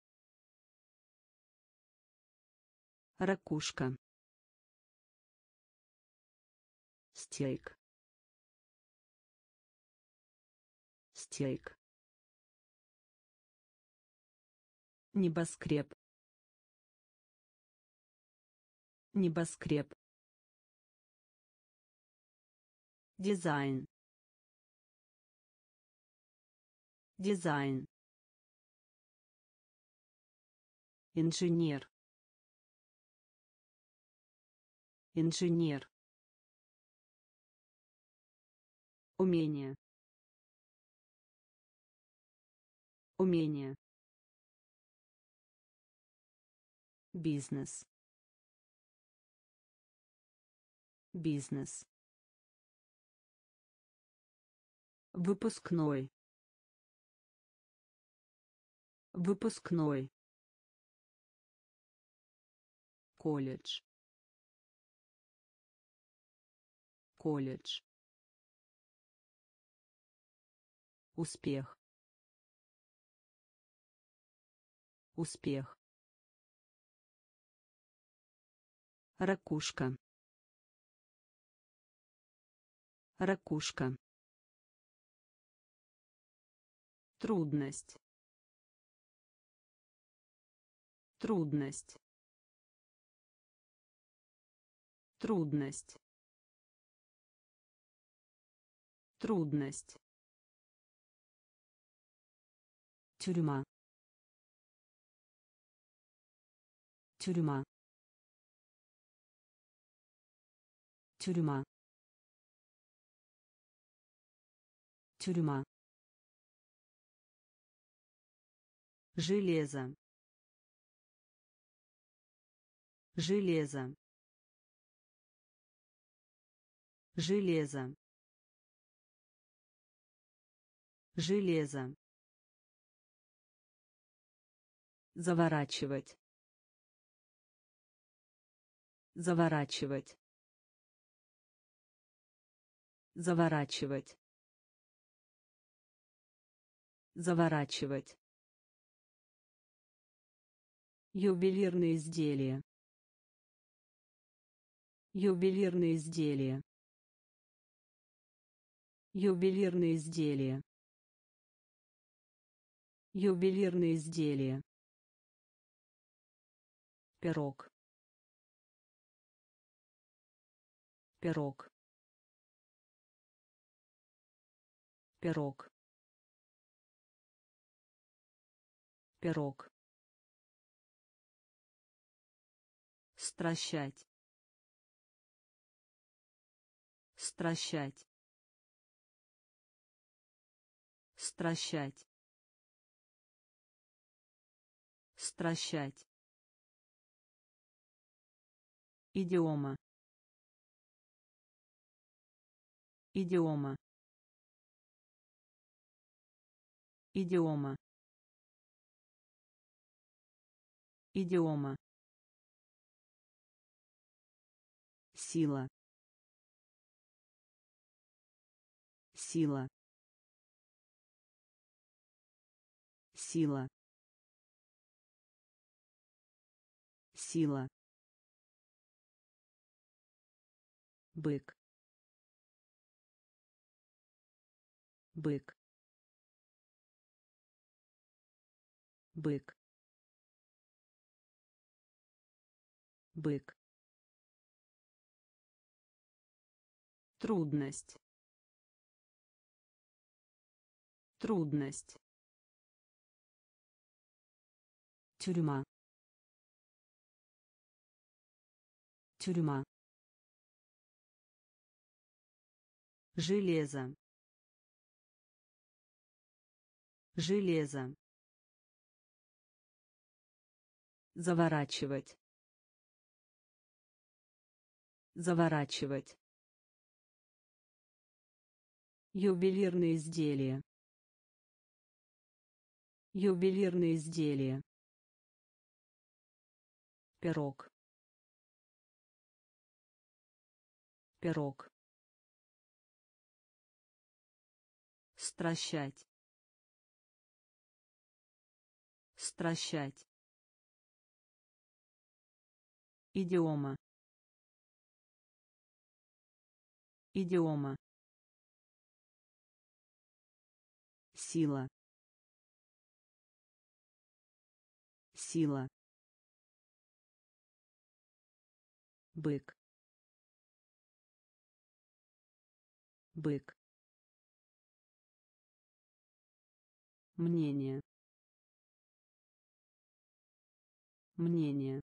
S1: Ракушка стейк. Стейк. Небоскреб. Небоскреб. Дизайн. Дизайн. Инженер. Инженер умение умение бизнес. Бизнес. Выпускной. Выпускной. Колледж. Колледж успех. Успех. Ракушка. Ракушка. Трудность. Трудность. Трудность. Трудность тюрьма. Тюрьма. Тюрьма. Тюрьма. Железо. Железо. Железо. Железо заворачивать заворачивать заворачивать Заворачивать. Ювелирные изделия. Ювелирные изделия. Ювелирные изделия. Ювелирные изделия. Пирог. Пирог. Пирог. Пирог. Стращать. Стращать. Стращать. Стращать. Идиома. Идиома. Идиома. Идиома. Сила. Сила. Сила. Сила. Бык. Бык. Бык. Бык. Трудность. Трудность. Тюрьма. Тюрьма железо железо заворачивать заворачивать ювелирные изделия ювелирные изделия пирог пирог стращать. Стращать. Идиома. Идиома. Сила. Сила. Бык. Бык мнение. Мнение.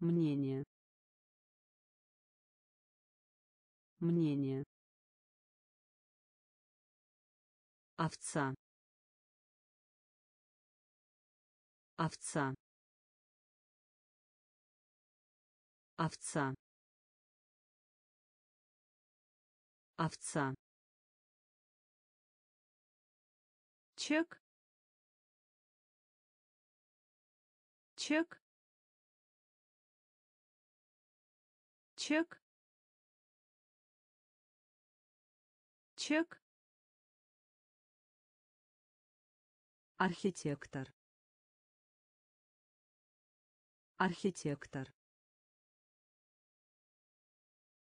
S1: Мнение. Мнение. Овца. Овца. Овца. Овца чек. Чек. Чек. Чек. Архитектор. Архитектор.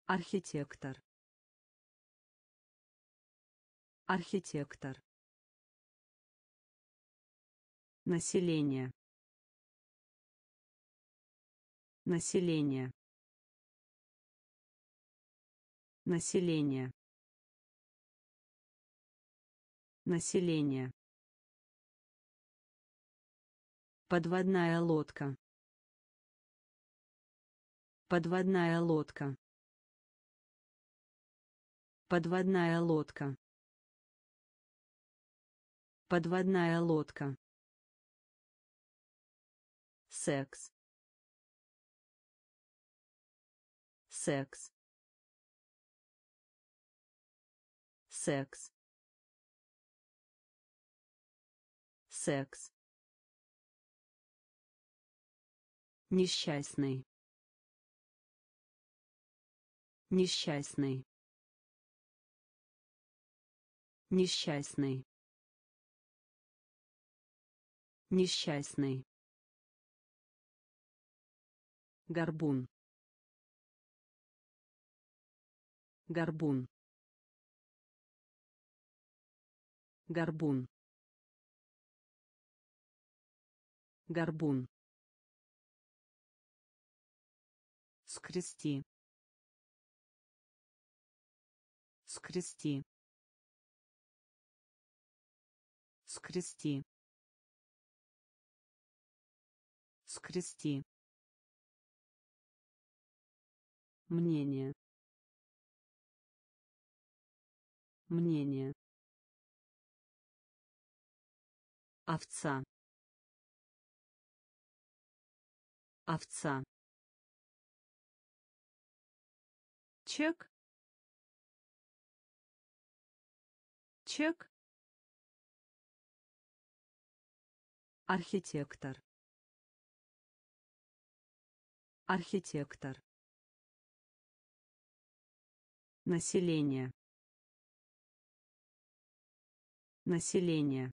S1: Архитектор. Архитектор население население население население подводная лодка. Подводная лодка. Подводная лодка. Подводная лодка секс. Секс. Секс. Секс. Несчастный. Несчастный. Несчастный. Несчастный. Горбун. Горбун. Горбун. Горбун. скрести скрести скрести скрести мнение. Мнение. Овца. Овца. Чек. Чек. Архитектор. Архитектор население население.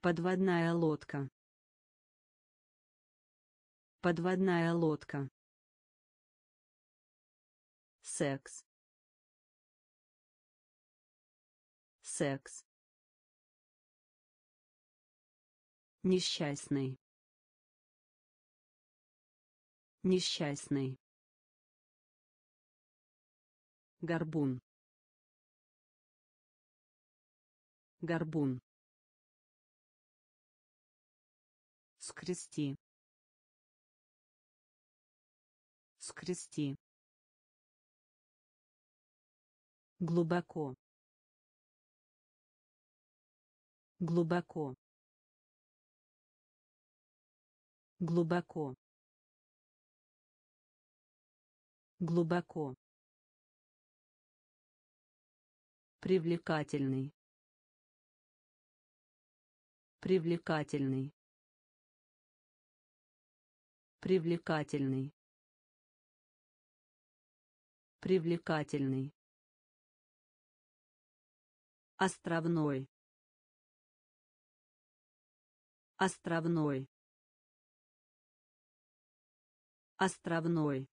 S1: Подводная лодка. Подводная лодка. Секс. Секс. Несчастный. Несчастный горбун. горбун. скрести. скрести. глубоко. глубоко. глубоко. глубоко привлекательный. Привлекательный. Привлекательный. Привлекательный. Островной. Островной. Островной.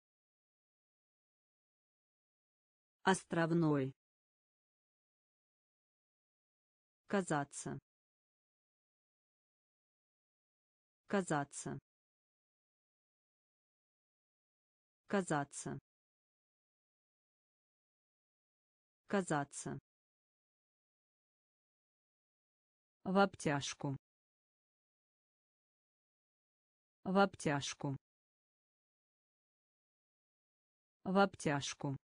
S1: Островной казаться. Казаться. Казаться. Казаться. В обтяжку. В обтяжку. В обтяжку.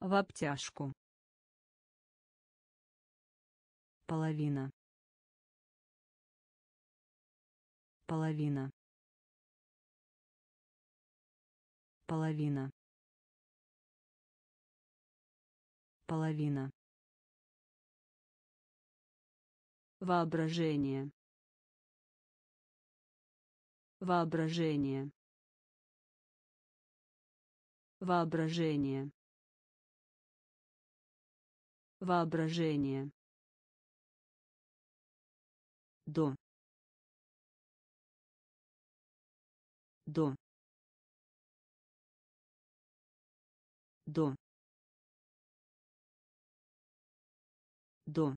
S1: В обтяжку половина половина половина половина Воображение. Воображение. Воображение. Воображение. До. До. До. До.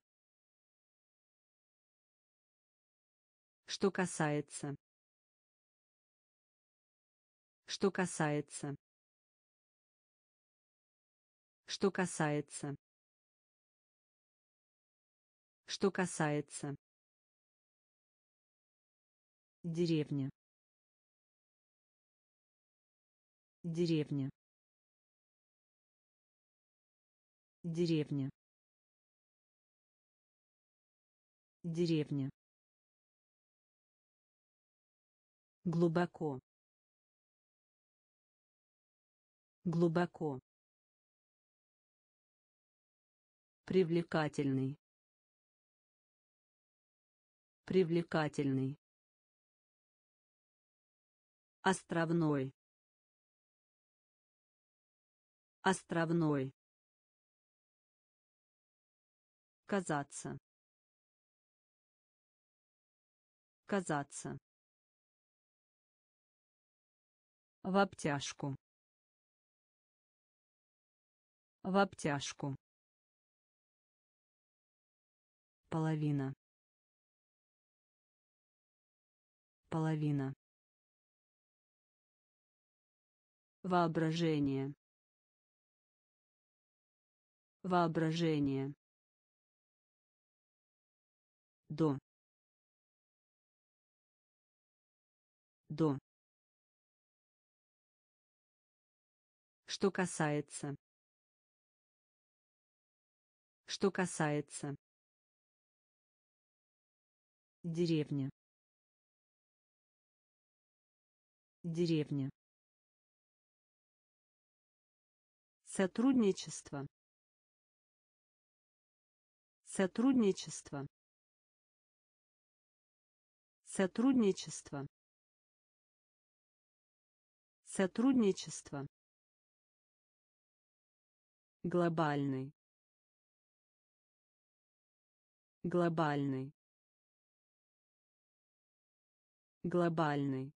S1: Что касается. Что касается. Что касается. Что касается. Деревня. Деревня. Деревня. Деревня. глубоко глубоко привлекательный привлекательный островной Островной. Казаться. Казаться. В обтяжку. В обтяжку. Половина. Половина. Воображение. Воображение. До. До. Что касается. Что касается. Деревня. Деревня. Сотрудничество. Сотрудничество. Сотрудничество. Сотрудничество. Глобальный. Глобальный. Глобальный.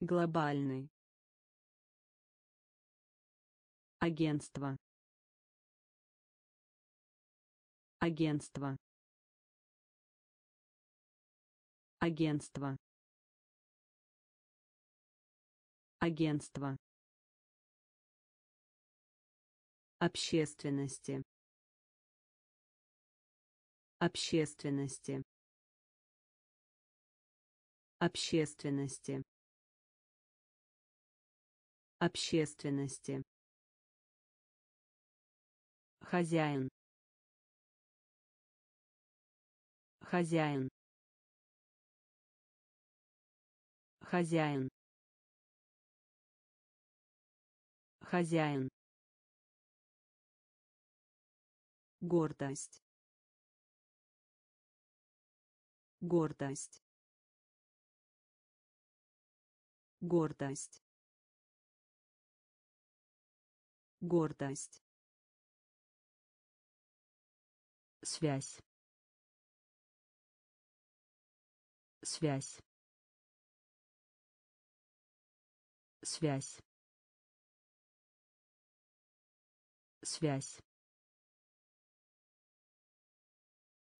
S1: Глобальный. Агентство. Агентство. Агентство. Агентство. Общественности. Общественности. Общественности. Общественности. Хозяин. Хозяин. Хозяин. Хозяин. Гордость. Гордость. Гордость. Гордость. Связь. Связь. Связь. Связь.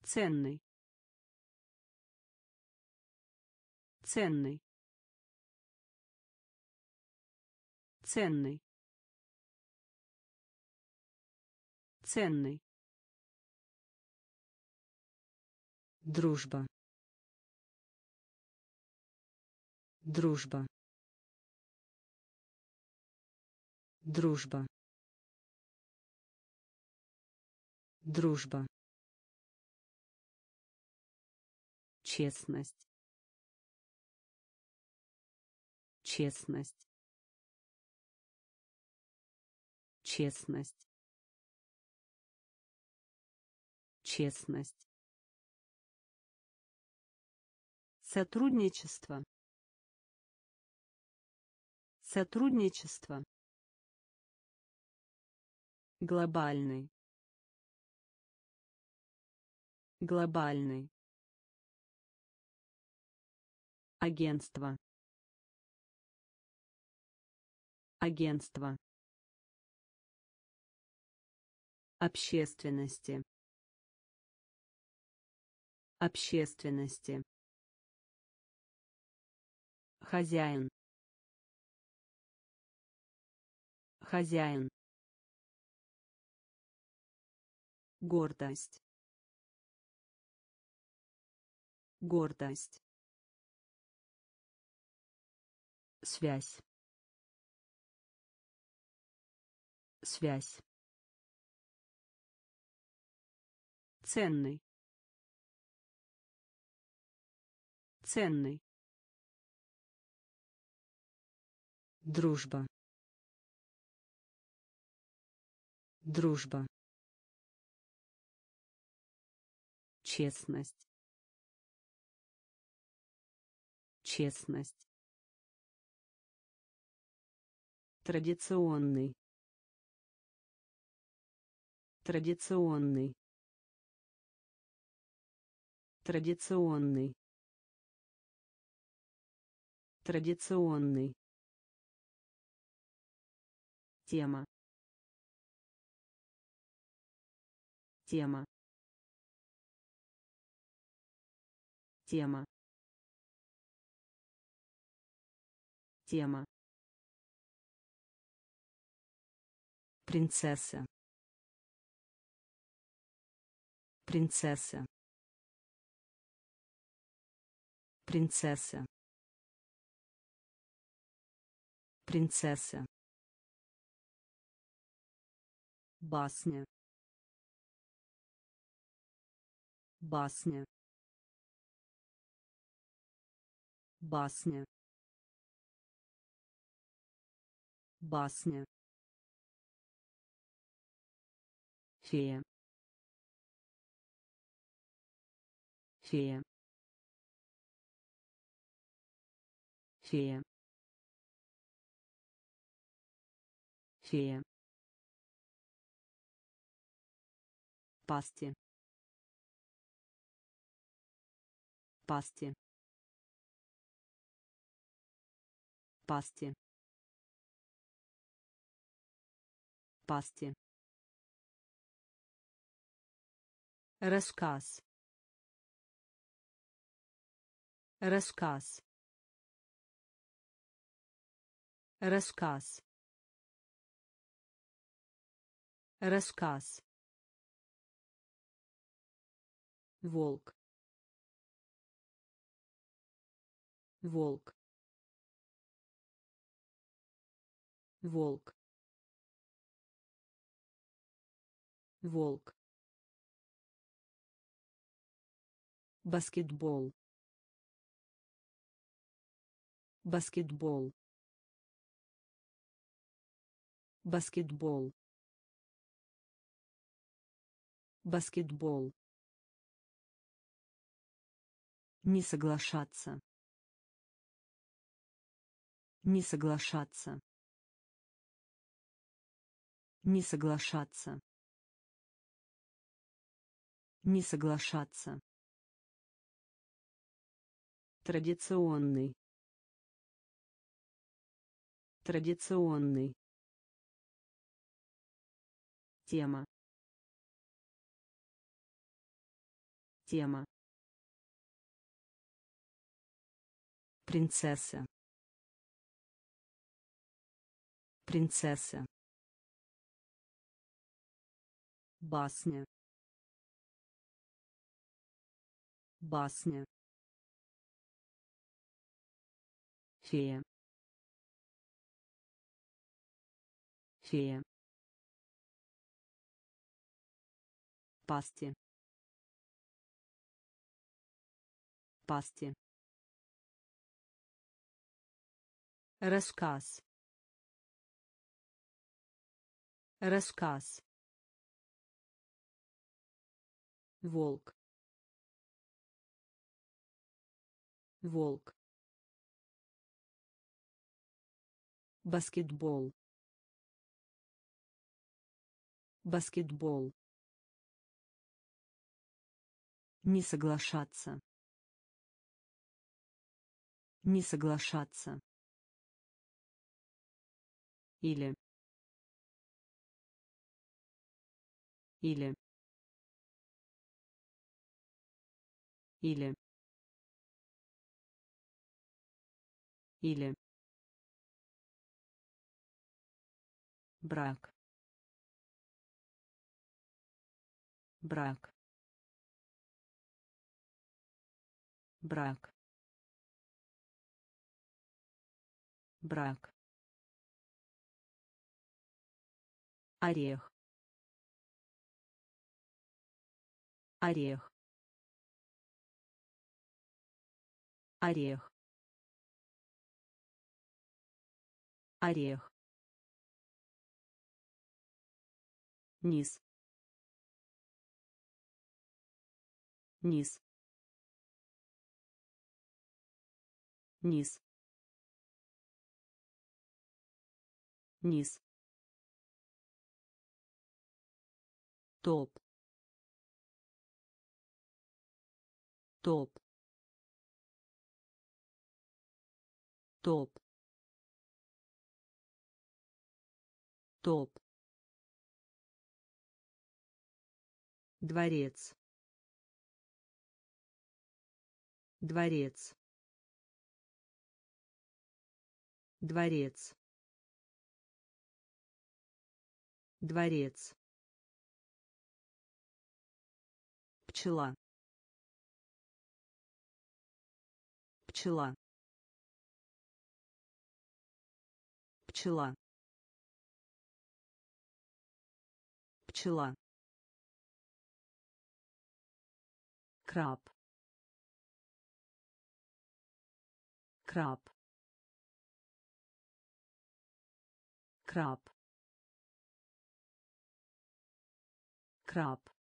S1: Ценный. Ценный. Ценный. Ценный. Дружба. Дружба. Дружба. Дружба. Честность. Честность. Честность. Честность. Сотрудничество. Сотрудничество. Глобальный. Глобальный. Агентство. Агентство. Общественности. Общественности. Хозяин. Хозяин. Гордость. Гордость. Связь. Связь. Ценный. Ценный. Дружба. Дружба. Честность. Честность. Традиционный. Традиционный. Традиционный. Традиционный. Тема. Тема. Тема. Тема. Принцесса. Принцесса. Принцесса. Принцесса. Басня. Басня. Басня. Басня. фея фея фея фея пасти пасти пасти пасти Рассказ. Рассказ. Рассказ. Рассказ. Волк. Волк. Волк. Волк. баскетбол баскетбол баскетбол баскетбол не соглашаться не соглашаться не соглашаться не соглашаться Традиционный. Традиционный. Тема. Тема. Принцесса. Принцесса. Басня. Басня. фея фея пасти пасти рассказ. Рассказ. Волк. Волк. Баскетбол. Баскетбол. Не соглашаться. Не соглашаться или или или или. Брак. Брак. Брак. Брак орех. Орех. Орех. Орех. Низ. Низ. Низ. Низ топ. Топ. Топ. Топ. Дворец. Дворец. Дворец. Дворец пчела. Пчела. Пчела. Пчела. Краб. Краб. Краб. Краб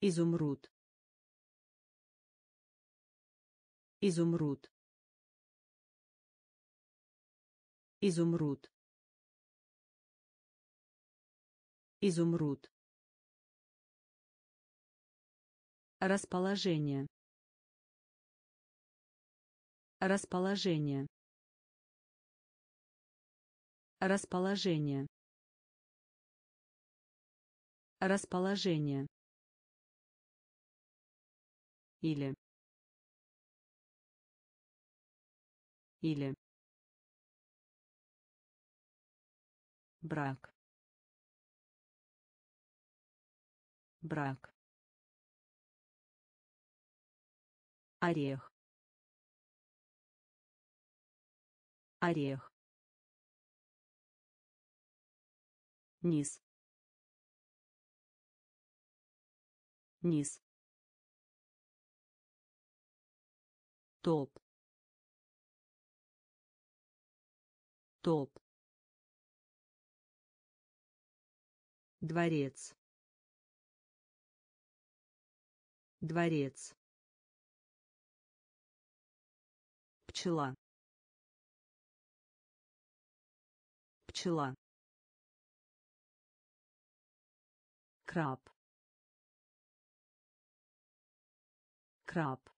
S1: изумруд. Изумруд. Изумруд. Изумруд. Расположение. Расположение. Расположение. Расположение или или брак брак орех орех низ низ топ. Топ. Дворец. Дворец. Пчела. Пчела. Краб. Краб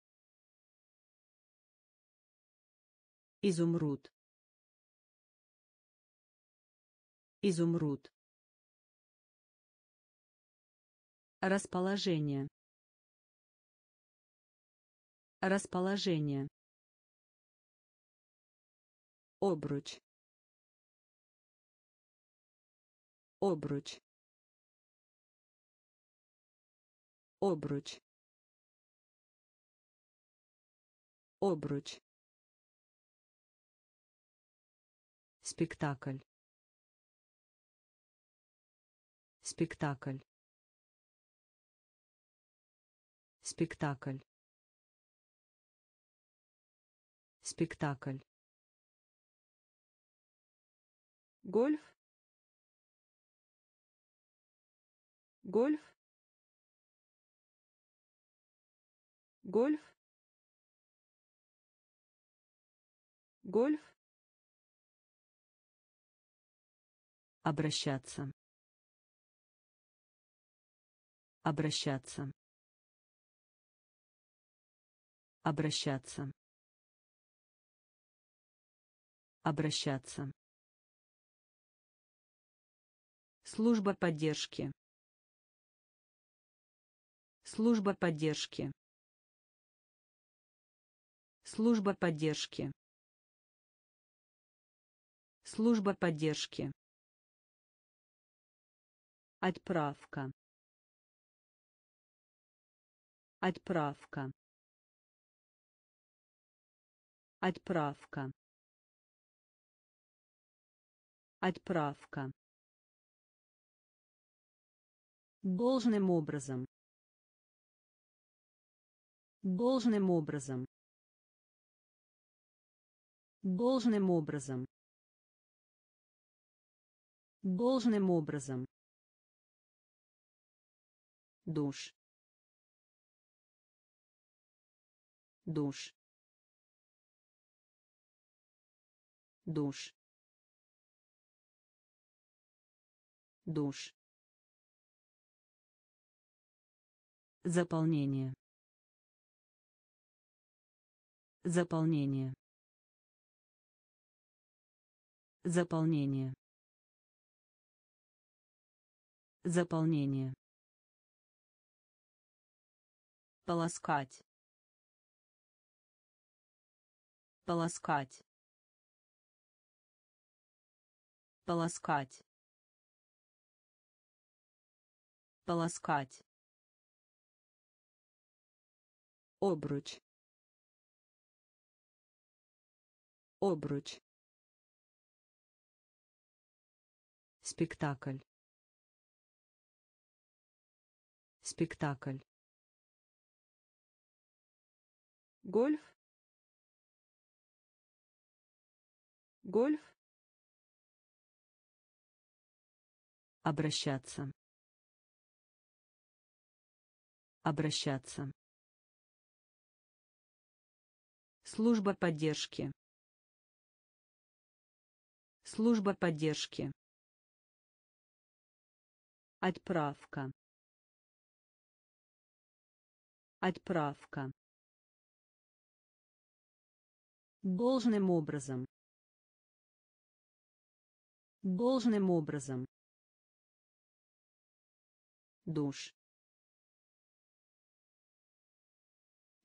S1: изумруд. Изумруд. Расположение. Расположение. Обруч. Обруч. Обруч. Обруч спектакль. Спектакль. Спектакль. Спектакль. Гольф. Гольф. Гольф. Гольф обращаться обращаться обращаться обращаться Служба поддержки. Служба поддержки. Служба поддержки. Служба поддержки. Отправка. Отправка. Отправка. Отправка. Должным образом. Должным образом. Должным образом. Должным образом. Душ. Душ. душ. Душ. Заполнение. Заполнение. Заполнение. Заполнение полоскать. Полоскать. Полоскать. Полоскать. Обруч. Обруч. Спектакль. Спектакль гольф. Гольф. Обращаться. Обращаться. Служба поддержки. Служба поддержки. Отправка. Отправка Должным образом. Должным образом. Душ.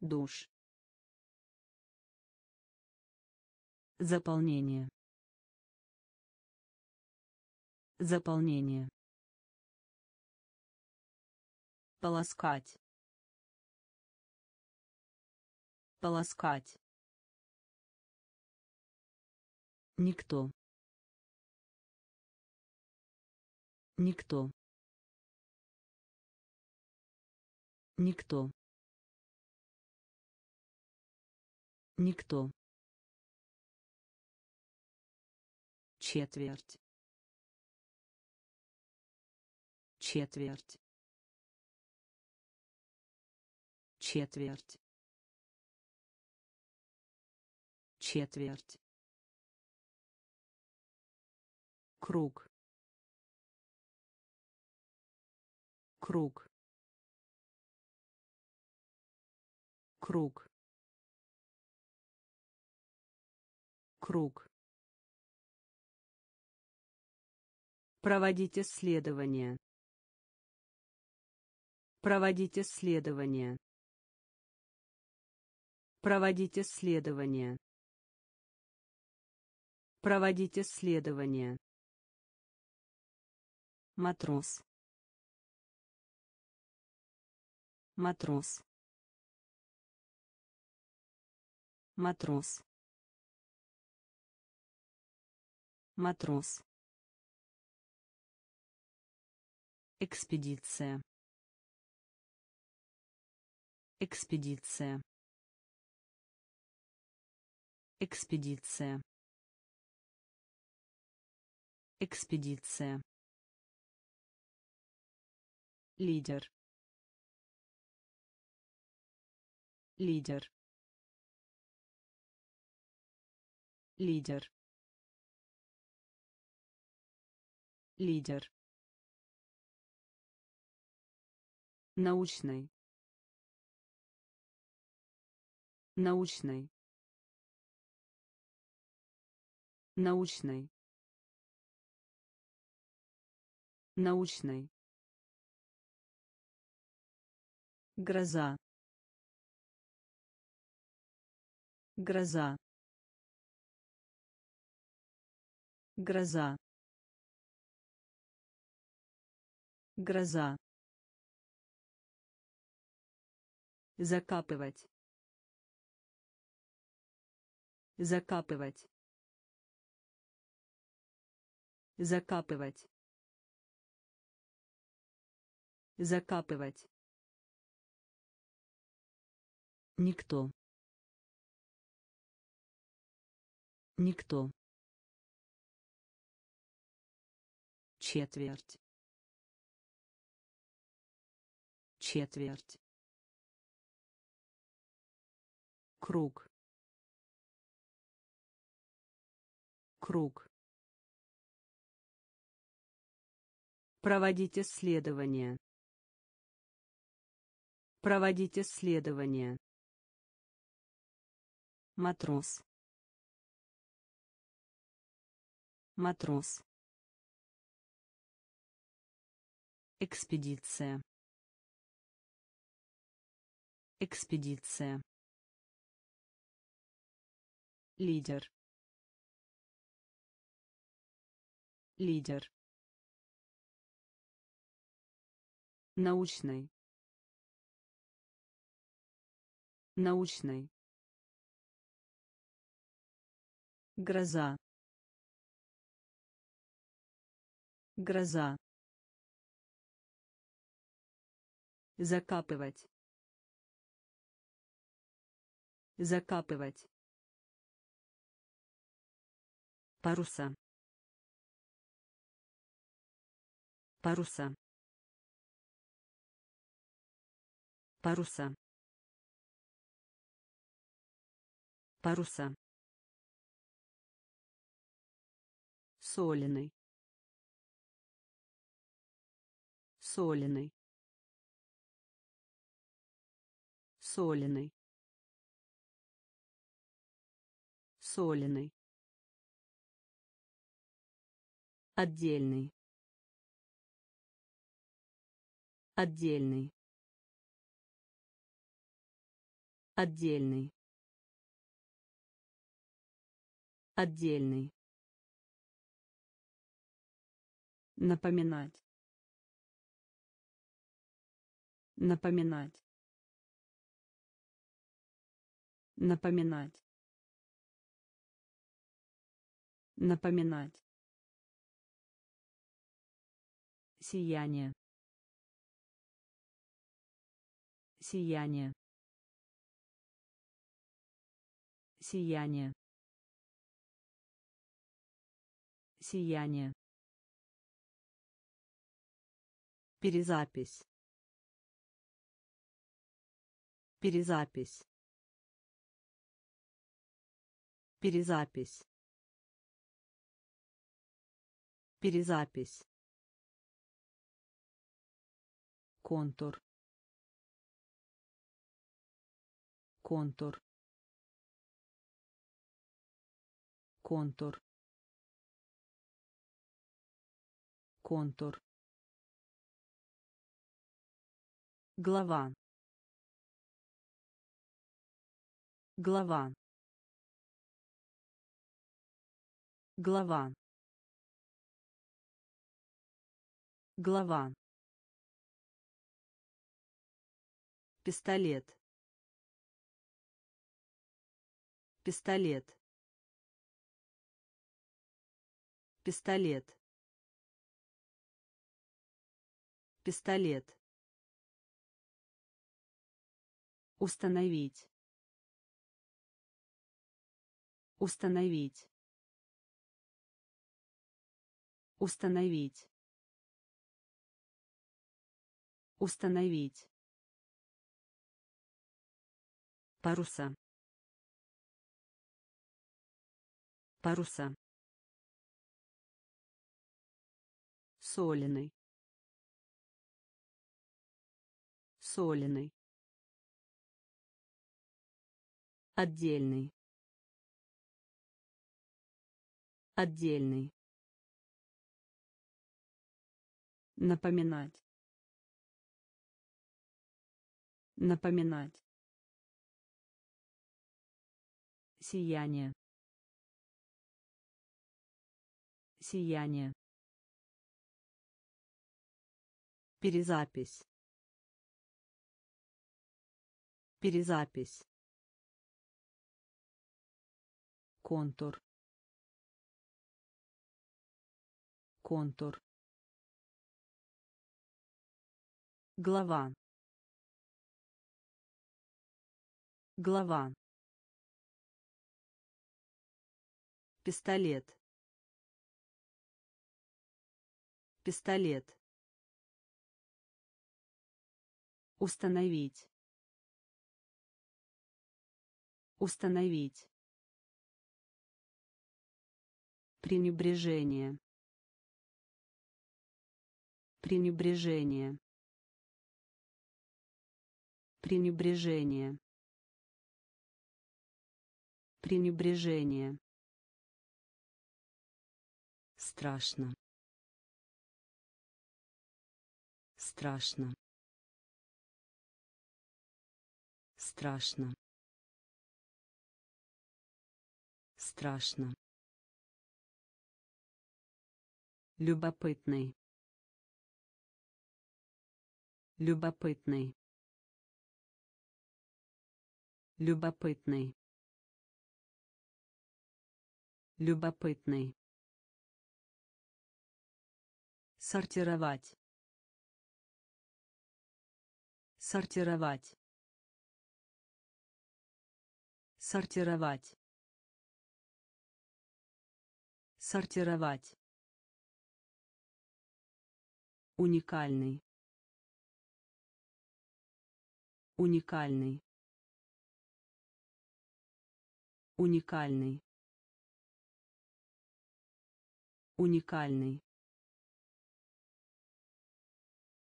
S1: Душ. Заполнение. Заполнение. Полоскать. Полоскать. Никто. Никто. Никто. Никто. Четверть. Четверть. Четверть. Четверть. Круг. Круг. Круг. Круг. Проводить исследования. Проводить исследования. Проводить исследования. Проводить исследования матрос. Матрос. Матрос. Матрос. Экспедиция. Экспедиция. Экспедиция. Экспедиция лидер. Лидер. Лидер. Лидер. Научный. Научный. Научный. Научный Гроза. Гроза. Гроза. Гроза. Закапывать. Закапывать. Закапывать. Закапывать. Никто. Никто. Четверть. Четверть. Круг. круг проводить исследования проводить исследования матрос. Матрос. Экспедиция. Экспедиция. Лидер. Лидер. Научный. Научный гроза. Гроза. Закапывать. Закапывать. Паруса. Паруса. Паруса. Паруса соленый. Соленый. Соленый. Соленый. Отдельный. Отдельный. Отдельный. Отдельный напоминать. Напоминать. Напоминать. Напоминать. Сияние. Сияние. Сияние. Сияние перезапись. Перезапись. Перезапись. Перезапись. Контур. Контур. Контур. Контур глава. Глава. Глава. Глава. Пистолет. Пистолет. Пистолет. Пистолет установить. Установить. Установить. Установить. Паруса. Паруса. Соленый. Соленый отдельный. Отдельный. Напоминать. Напоминать. Сияние. Сияние. Перезапись. Перезапись контур. Контур. Глава. Глава. Пистолет. Пистолет. Установить. Установить пренебрежение. Пренебрежение. Пренебрежение. Пренебрежение. Страшно. Страшно. Страшно. Страшно любопытный. Любопытный. Любопытный. Любопытный. Сортировать. Сортировать. Сортировать. Сортировать уникальный. Уникальный. Уникальный. Уникальный.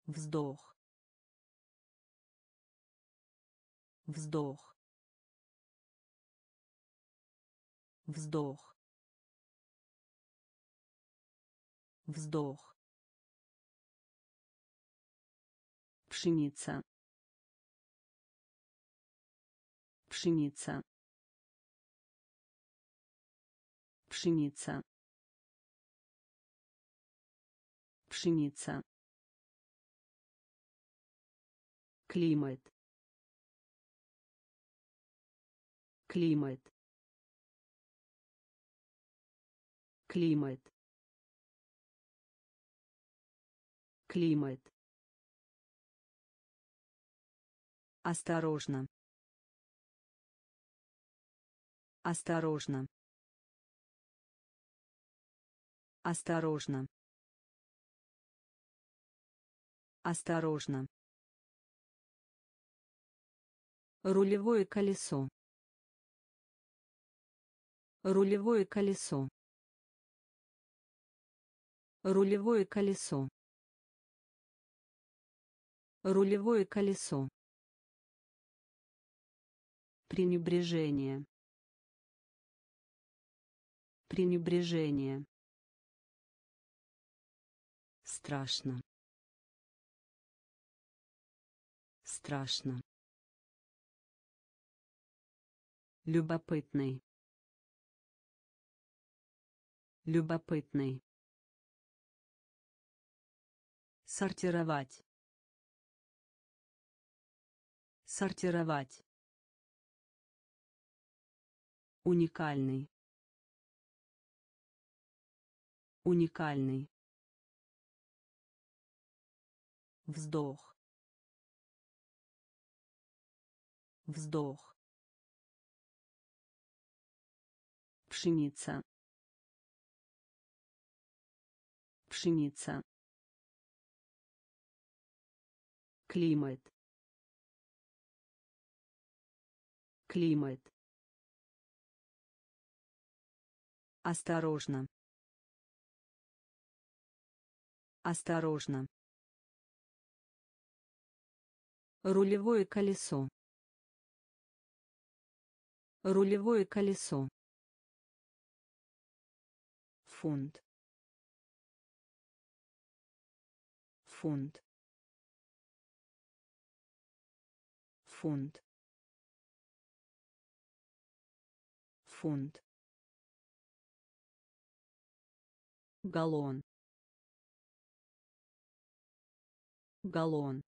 S1: Вздох. Вздох. Вздох. Вздох пшеница. Пшеница. Пшеница. Пшеница. Климат. Климат. Климат. Климат осторожно. Осторожно. Осторожно. Осторожно. Рулевое колесо. Рулевое колесо. Рулевое колесо. Рулевое колесо пренебрежение. Пренебрежение. Страшно. Страшно. Любопытный. Любопытный. Сортировать. Сортировать уникальный. Уникальный. Вздох. Вздох. Пшеница. Пшеница. Климат. Климат осторожно. Осторожно. Рулевое колесо. Рулевое колесо. Фунт. Фунт. Фунт. Фунт галлон галлон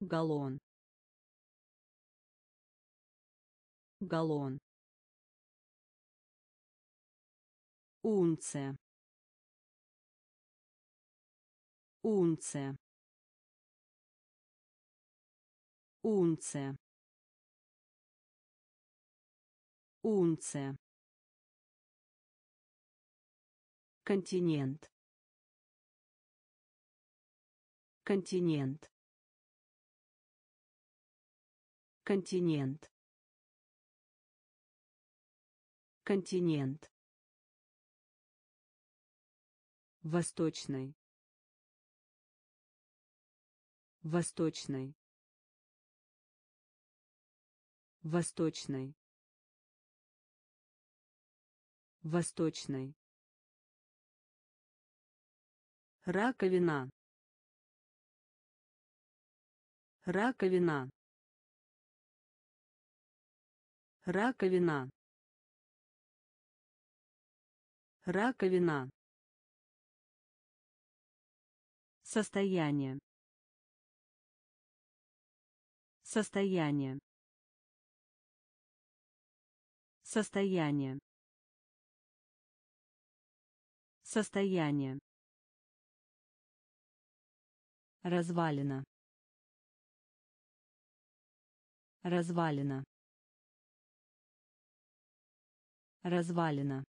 S1: галлон галлон унция унция унция унция континент континент континент Континент. Восточный. Восточный. Восточный. Восточный. Раковина. Раковина. Раковина. Раковина. Состояние. Состояние. Состояние. Состояние. Развалина. Развалина. Развалина.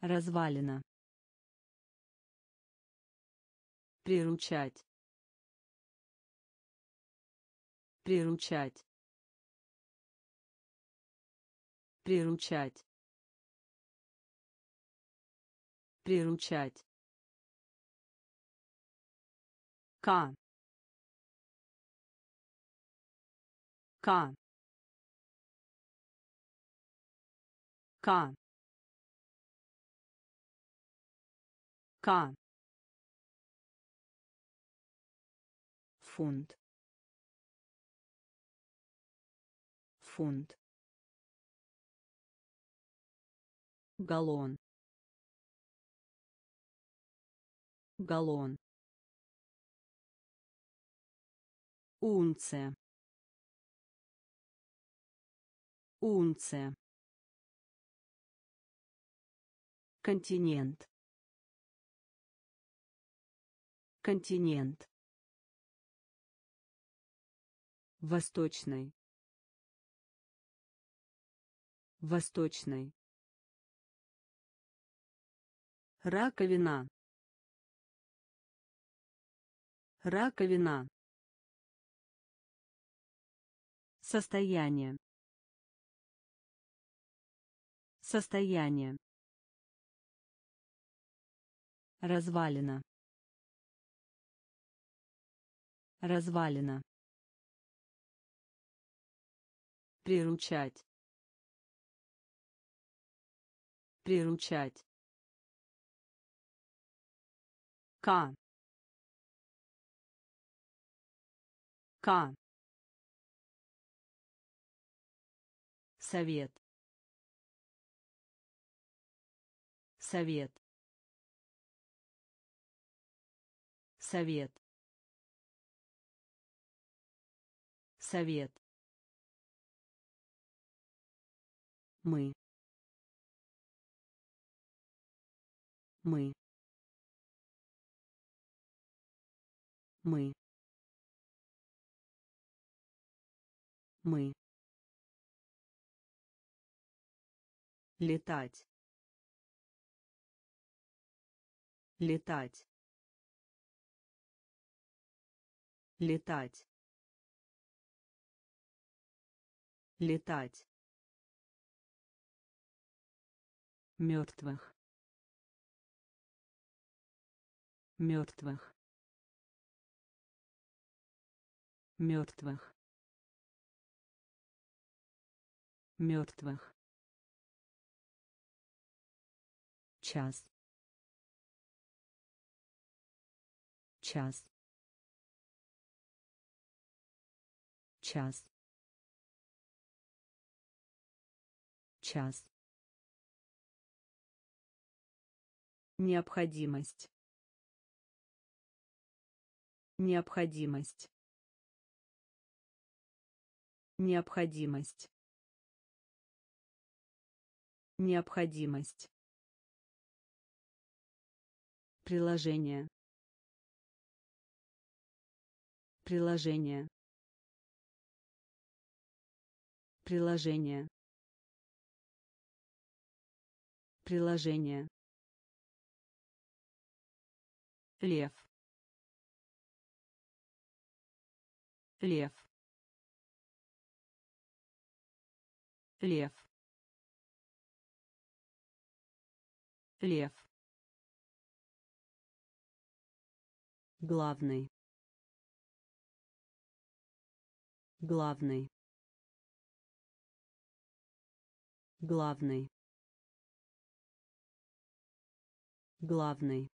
S1: Развалина. Приручать. Приручать. Приручать. Приручать. К. К. К. К. фунт фунт галлон галлон унция унция континент континент Восточный. Восточный. Раковина. Раковина. Состояние. Состояние. Развалина. Развалина. Приручать. Приручать. К. К. Совет. Совет. Совет. Совет. Мы. Мы. Мы. Мы. Летать. Летать. Летать. Летать. мертвых мертвых мертвых мертвых час час час час Необходимость. Необходимость. Необходимость. Необходимость. Приложение. Приложение. Приложение. Приложение. Лев. Лев. лев лев главный. Главный. Главный. Главный.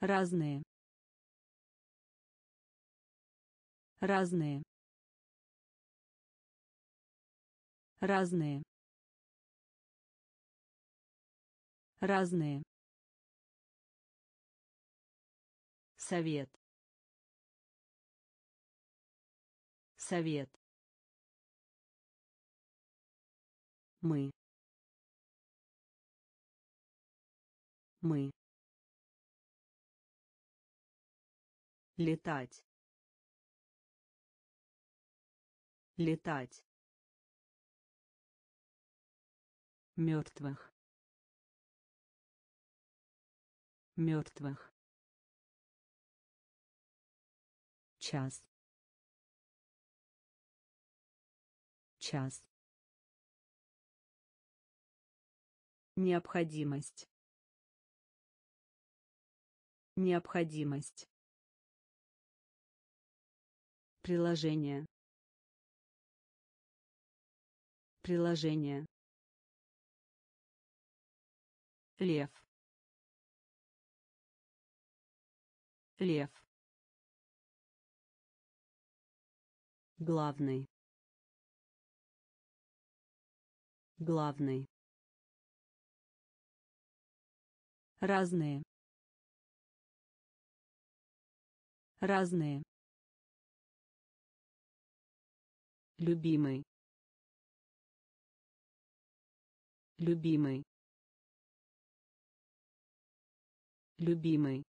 S1: Разные. Разные. Разные. Разные совет. Совет. Мы. Мы. Летать. Летать. Мертвых. Мертвых час. Час. Необходимость. Необходимость. Приложение. Приложение. Лев. Лев главный. Главный. Разные. Разные. Любимый. Любимый. Любимый.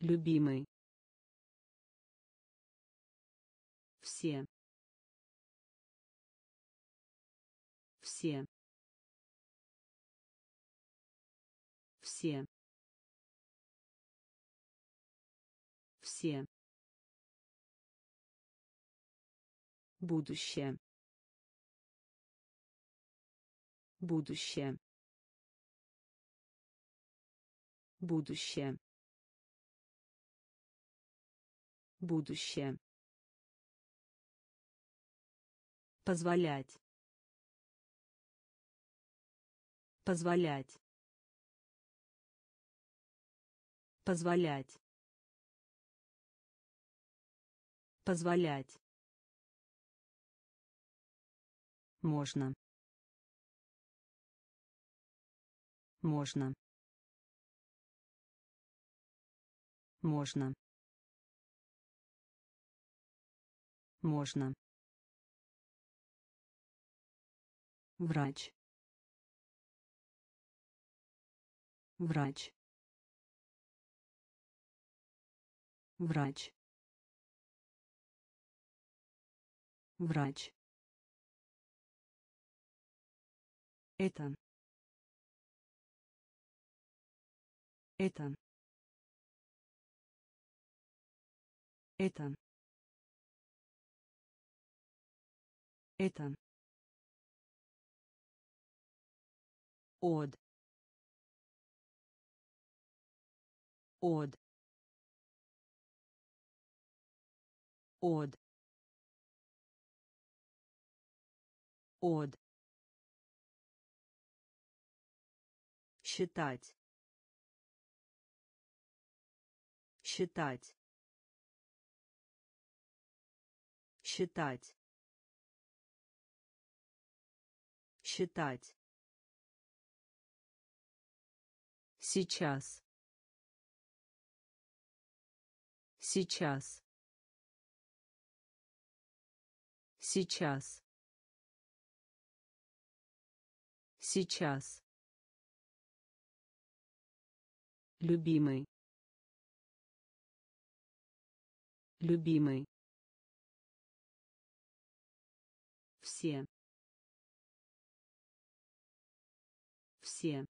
S1: Любимый все. Все. Все. Все. Будущее. Будущее. Будущее. Будущее позволять. Позволять. Позволять. Позволять. Можно. Можно. Можно. Можно врач. Врач. Врач. Врач. Это. Это. Это. Это от от от от считать. Считать. Считать. Считать сейчас. Сейчас. Сейчас. Сейчас. Любимый. Любимый. Все. Все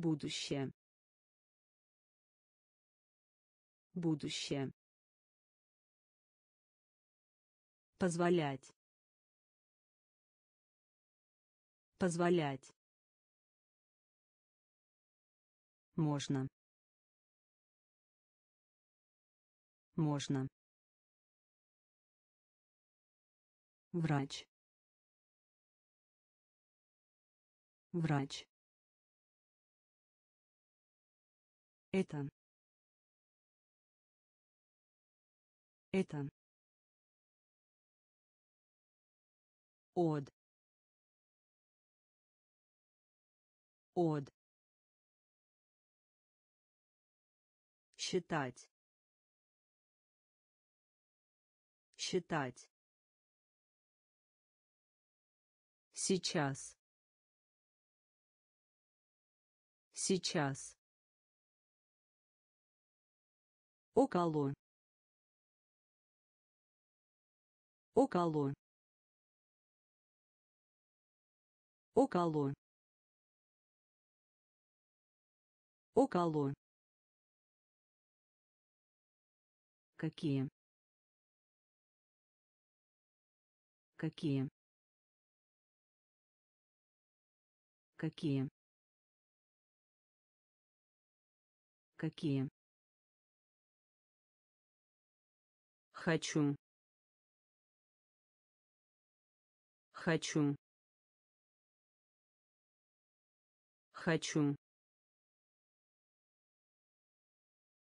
S1: будущее Будущее. Позволять. Позволять. Можно. Можно. Врач. Врач. Это. Это. Од. Од. Считать. Считать. Сейчас. Сейчас. Около. Около. Около. Около. Какие? Какие? Какие? Какие? Хочу. Хочу. Хочу.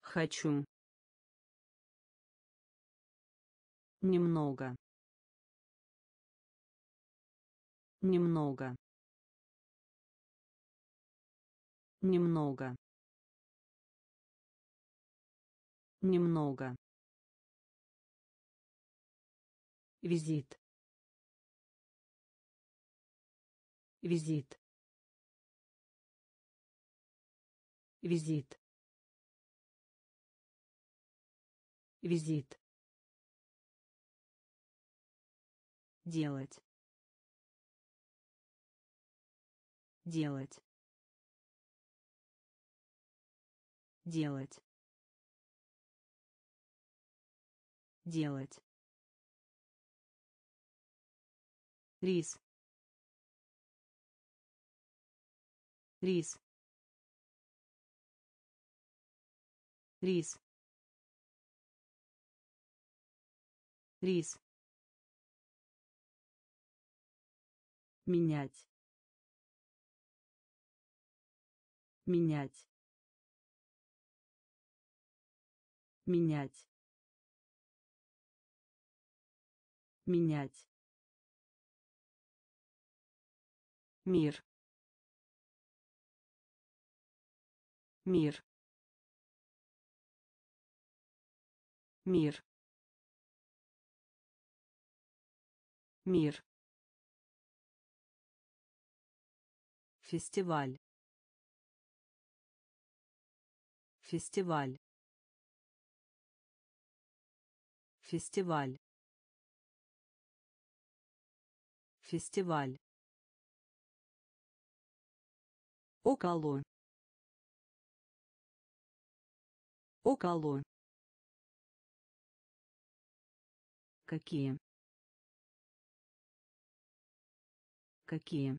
S1: Хочу. Немного. Немного. Немного. Немного. Визит. Визит. Визит. Визит. делать делать делать делать рис. Рис. Рис. Рис. Менять. Менять. Менять. Менять мир мир мир мир Фестиваль. Фестиваль. Фестиваль. Фестиваль. Около. Около. Какие? Какие?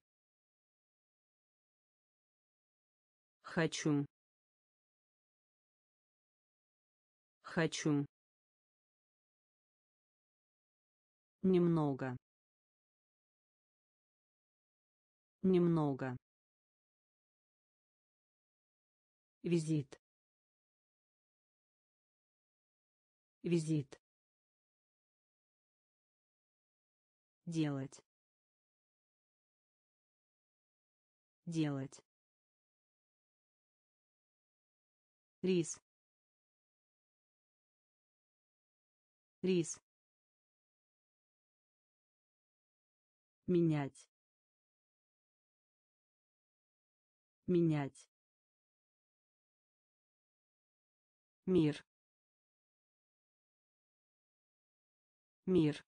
S1: Хочу. Хочу. Немного. Немного. Визит. Визит. Делать. Делать. рис рис менять менять мир. Мир.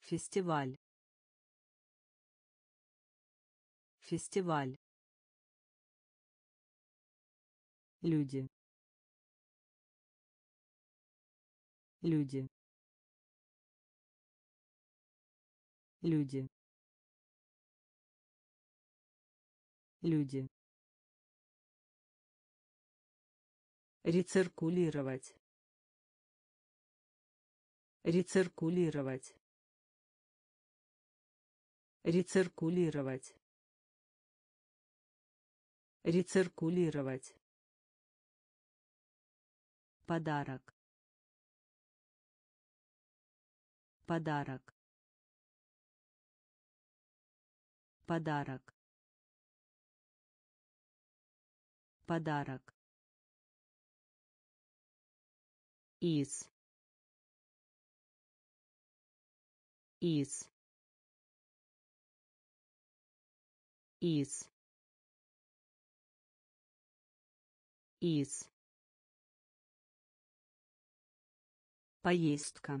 S1: Фестиваль. Фестиваль. Люди. Люди. Люди. Люди рециркулировать. Рециркулировать. Рециркулировать. Рециркулировать. Подарок. Подарок. Подарок. Подарок из из из из. Поездка.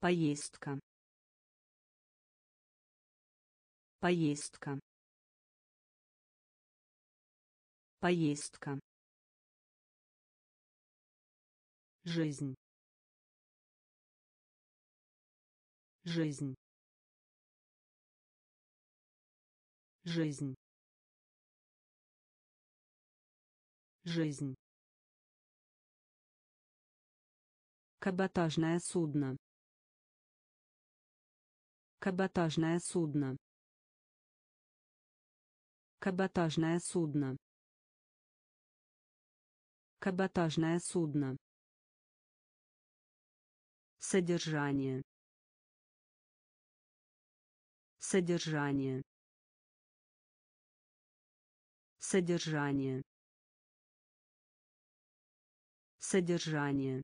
S1: Поездка. Поездка. Поездка жизнь. Жизнь. Жизнь. Жизнь. Каботажное судно. Каботажное судно. Каботажное судно. Каботажное судно Содержание. Содержание. Содержание. Содержание.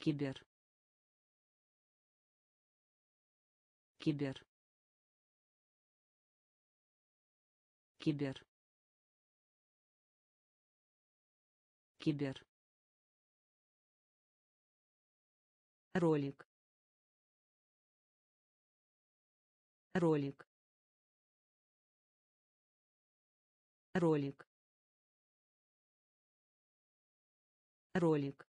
S1: Кибер. Кибер. Кибер. Кибер. Ролик. Ролик. Ролик. Ролик.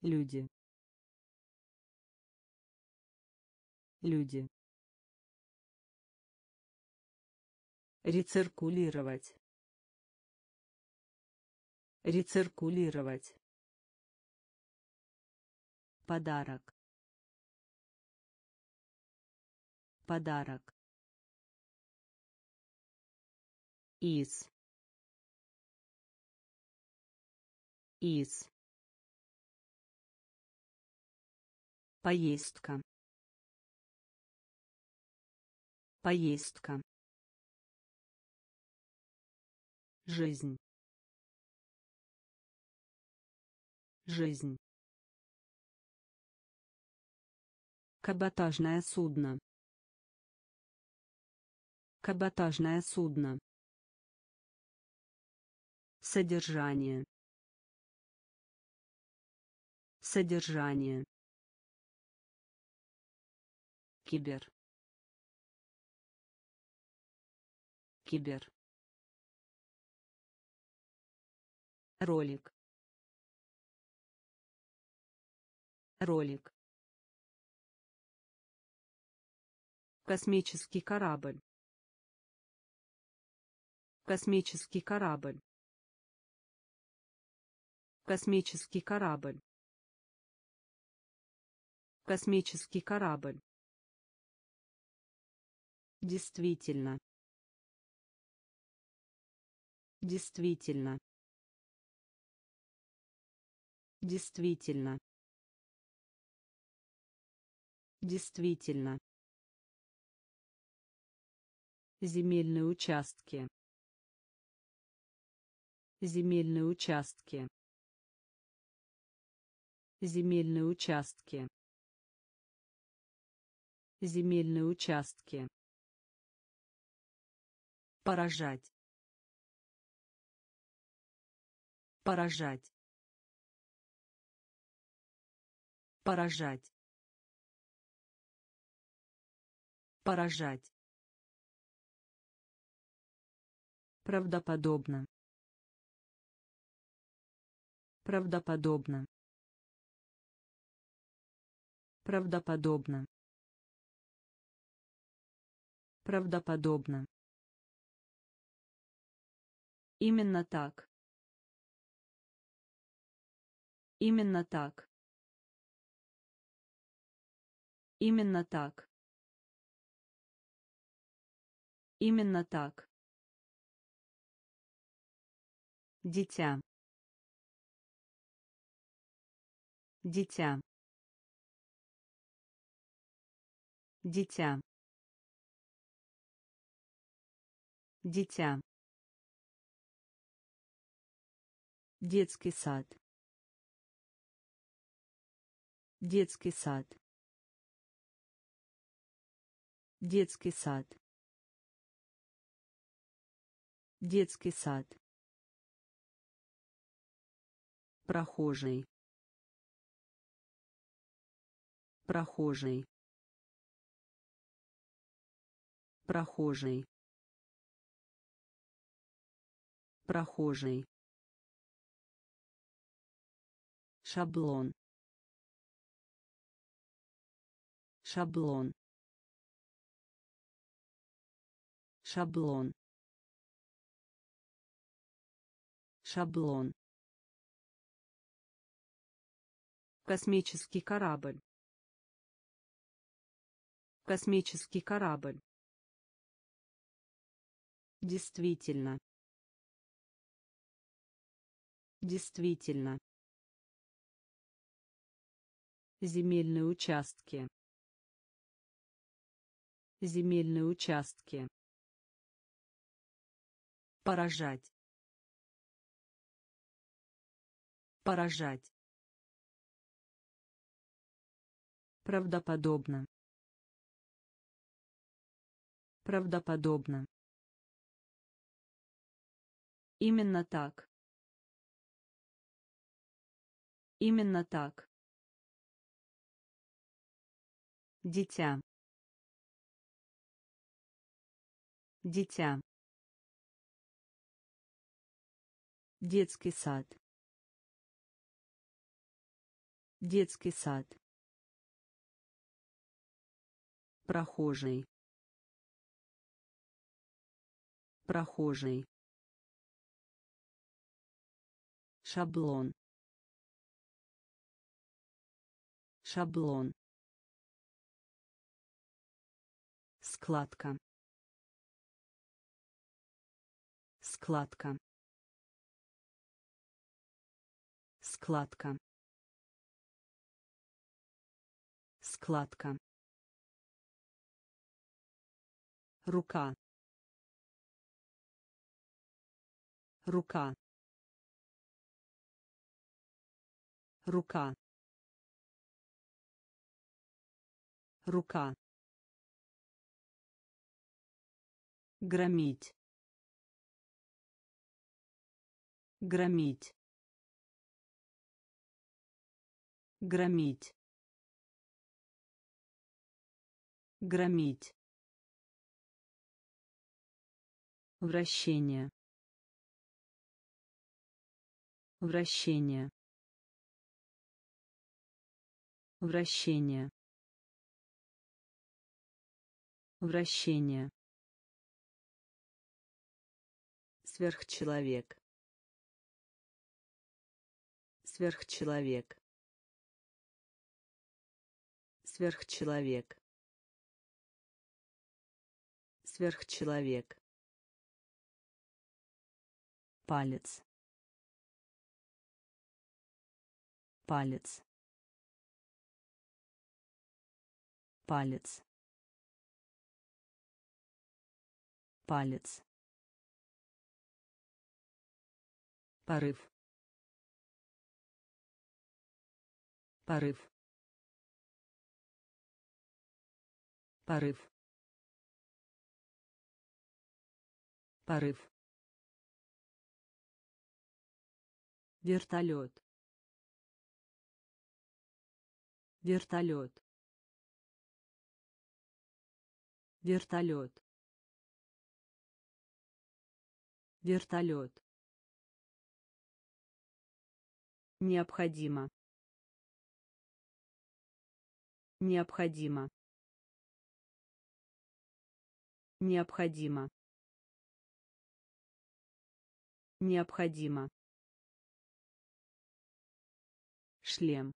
S1: Люди. Люди. Рециркулировать. Рециркулировать подарок. Подарок. Из. Из. Поездка. Поездка. Жизнь. Жизнь Каботажное судно. Каботажное судно. Содержание. Содержание. Кибер. Кибер. Ролик. Ролик. Космический корабль. Космический корабль. Космический корабль. Космический корабль. Действительно. Действительно. Действительно. Действительно земельные участки. Земельные участки. Земельные участки. Земельные участки. Поражать. Поражать. Поражать. Поражать. Правдоподобно. Правдоподобно. Правдоподобно. Правдоподобно. Именно так. Именно так. Именно так. Именно так. Дитя. Дитя. Дитя. Дитя. Детский сад. Детский сад. Детский сад. Детский сад. Прохожий. Прохожий. Прохожий. Прохожий. Шаблон. Шаблон. Шаблон. Шаблон. Космический корабль. Космический корабль. Действительно. Действительно. Земельные участки. Земельные участки. Поражать. Поражать. Правдоподобно. Правдоподобно. Именно так. Именно так. Дитя. Дитя. Детский сад. Детский сад. Прохожий. Прохожий. Шаблон. Шаблон. Складка. Складка. Складка. Складка. Рука. Рука. Рука. Рука. Громить. Громить. Громить. Громить. Вращение. Вращение. Вращение. Вращение. Сверхчеловек. Сверхчеловек. Сверхчеловек. Сверхчеловек. Палец. Палец. Палец. Палец. Порыв. Порыв. Порыв. Порыв. Вертолет. Вертолет. вертолет вертолет необходимо. Необходимо. Необходимо. Необходимо шлем.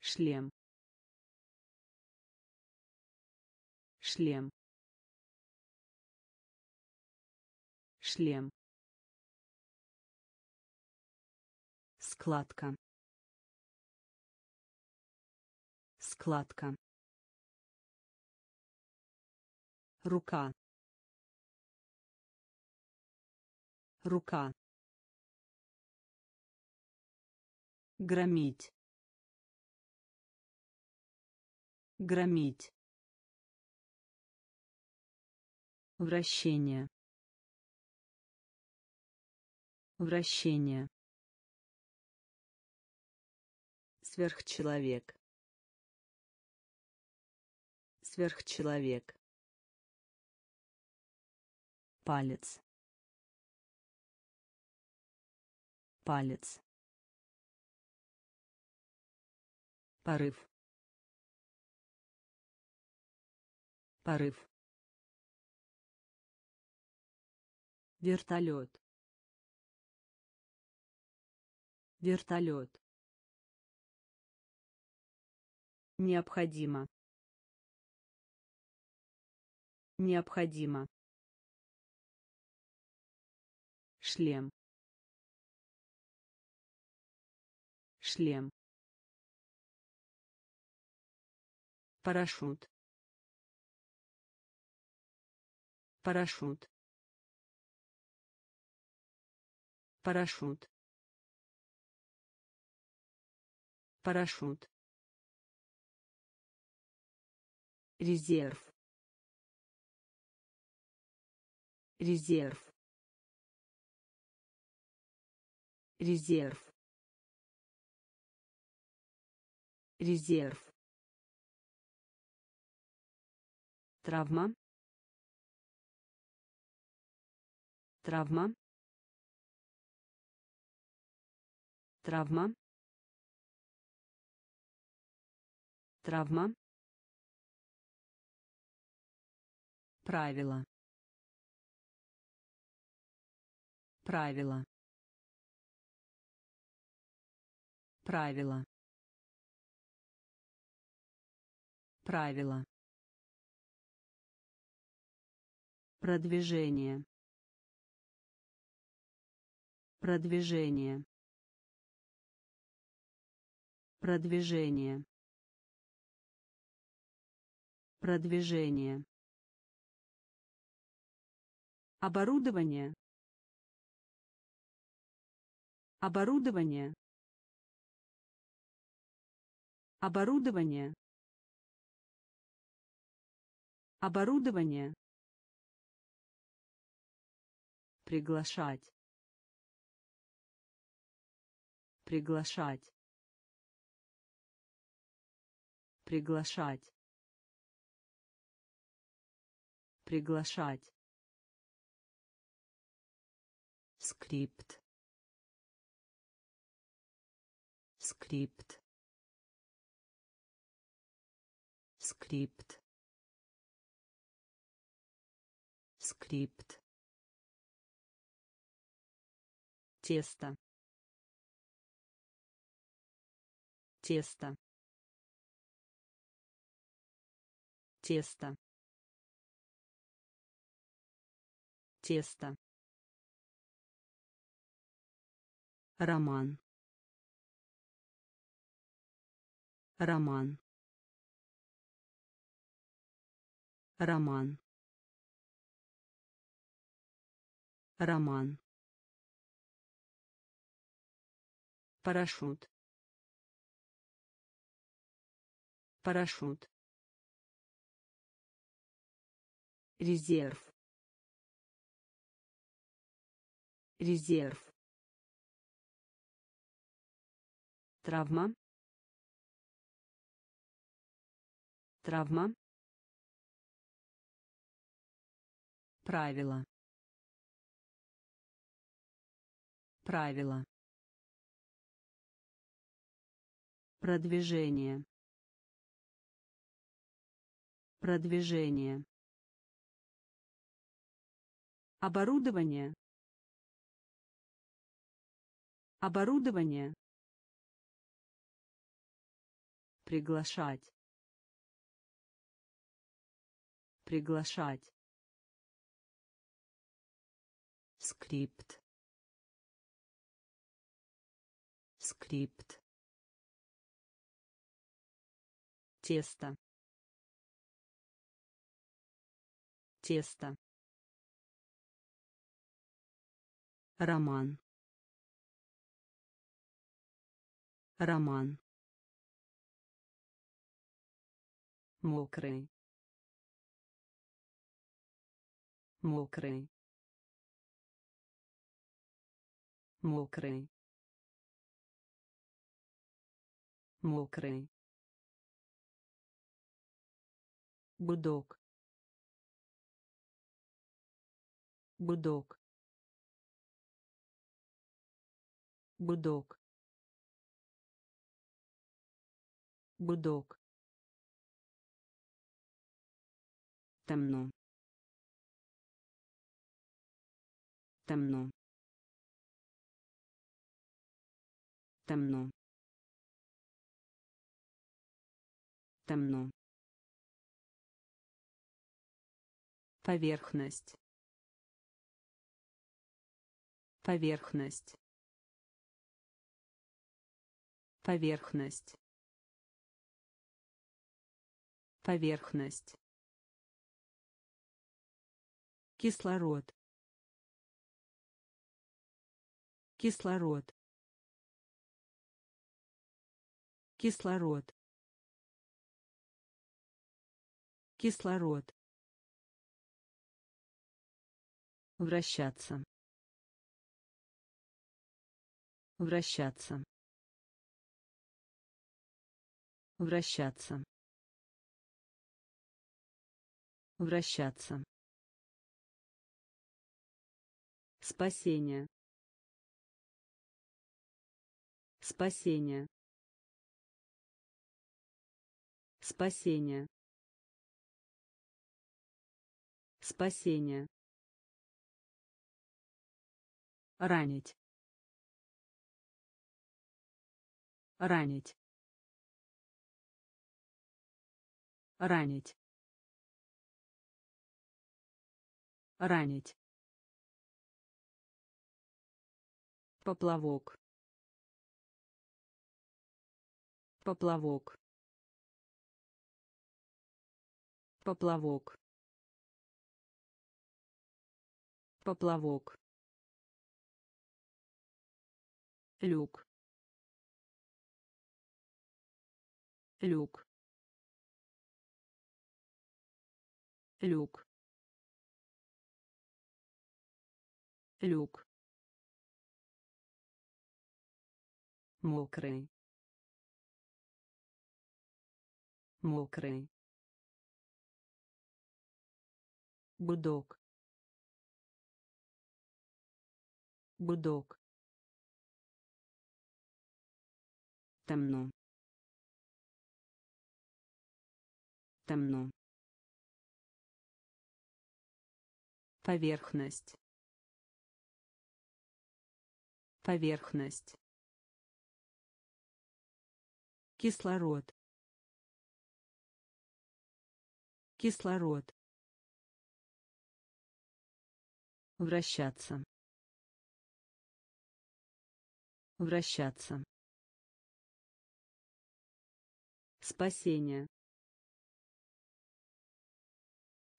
S1: Шлем. Шлем. Шлем. Складка. Складка. Рука. Рука громить громить вращение вращение сверхчеловек сверхчеловек палец палец порыв. Порыв. Вертолет. Вертолет. Необходимо. Необходимо. Шлем. Шлем парашют. Парашют. Парашют. Парашют. Резерв. Резерв. Резерв. Резерв травма. Травма. Травма. Травма. Правила правила правила правила продвижение. Продвижение. Продвижение. Продвижение. Оборудование. Оборудование. Оборудование. Оборудование приглашать. Приглашать. Приглашать. Приглашать. Скрипт. Скрипт. Скрипт. Скрипт тесто. Тесто. Тесто. Тесто. Роман. Роман. Роман. Роман парашют парашют резерв резерв травма Травма. Правило. Правило. Продвижение. Продвижение. Оборудование. Оборудование. Приглашать. Приглашать. Скрипт. Скрипт. Тесто. Тесто. Роман. Роман. Мокрый. Мокрый. Мокрый. Мокрый. Гудок. Гудок. Гудок. Гудок. Темно. Темно. Темно. Темно. Поверхность. Поверхность. Поверхность. Поверхность. Кислород. Кислород. Кислород. Кислород. Вращаться. Вращаться. Вращаться. Вращаться. Спасение. Спасение. Спасение. Спасение. Ранить. Ранить. Ранить. Ранить. Поплавок. Поплавок. Поплавок. Поплавок. Люк. Люк. Люк. Люк. Мокрый. Мокрый. Гудок. Гудок Темно. Темно. Поверхность. Поверхность. Кислород. Кислород. Вращаться. Вращаться. Спасение.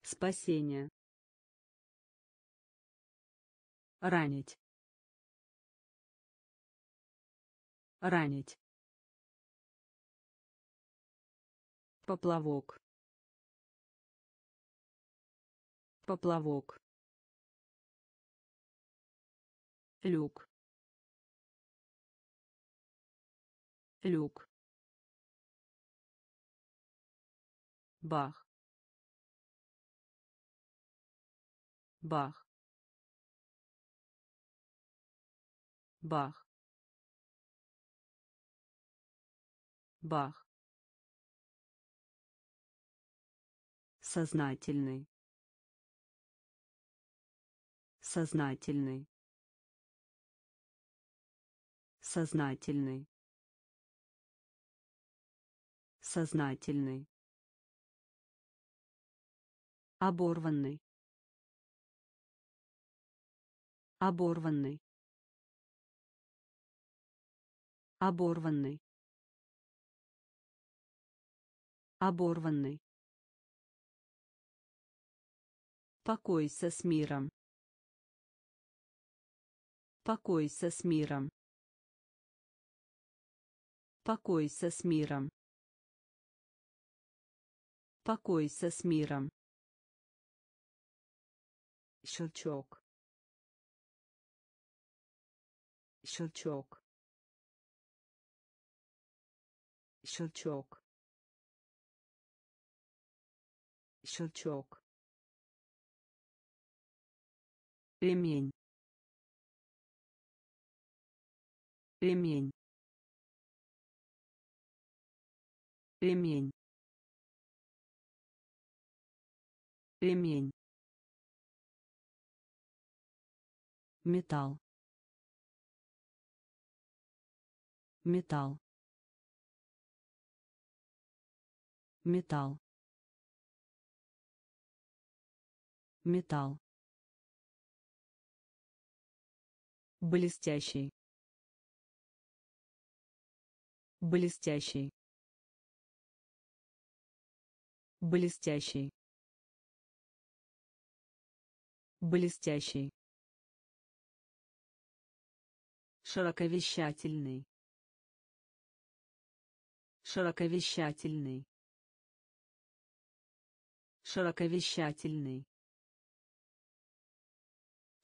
S1: Спасение. Ранить. Ранить. Поплавок. Поплавок. Люк. Люк. Бах. Бах. Бах. Бах. Сознательный. Сознательный. Сознательный. Сознательный оборванный оборванный оборванный оборванный Покойся с миром. Покойся с миром. Покойся с миром. Покойся с миром. Щелчок. Щелчок. Щелчок. Щелчок. ремень ремень ремень ремень металл. Металл. Металл. Металл. Блестящий. Блестящий. Блестящий. Блестящий широковещательный. Широковещательный. Широковещательный.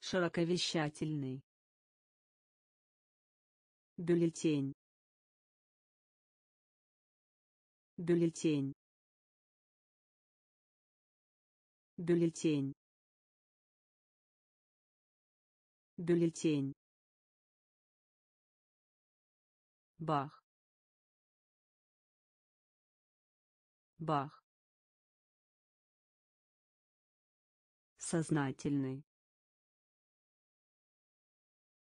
S1: Широковещательный. Бюллетень. Бюллетень. Бюллетень. Бюллетень бах. Бах. Сознательный.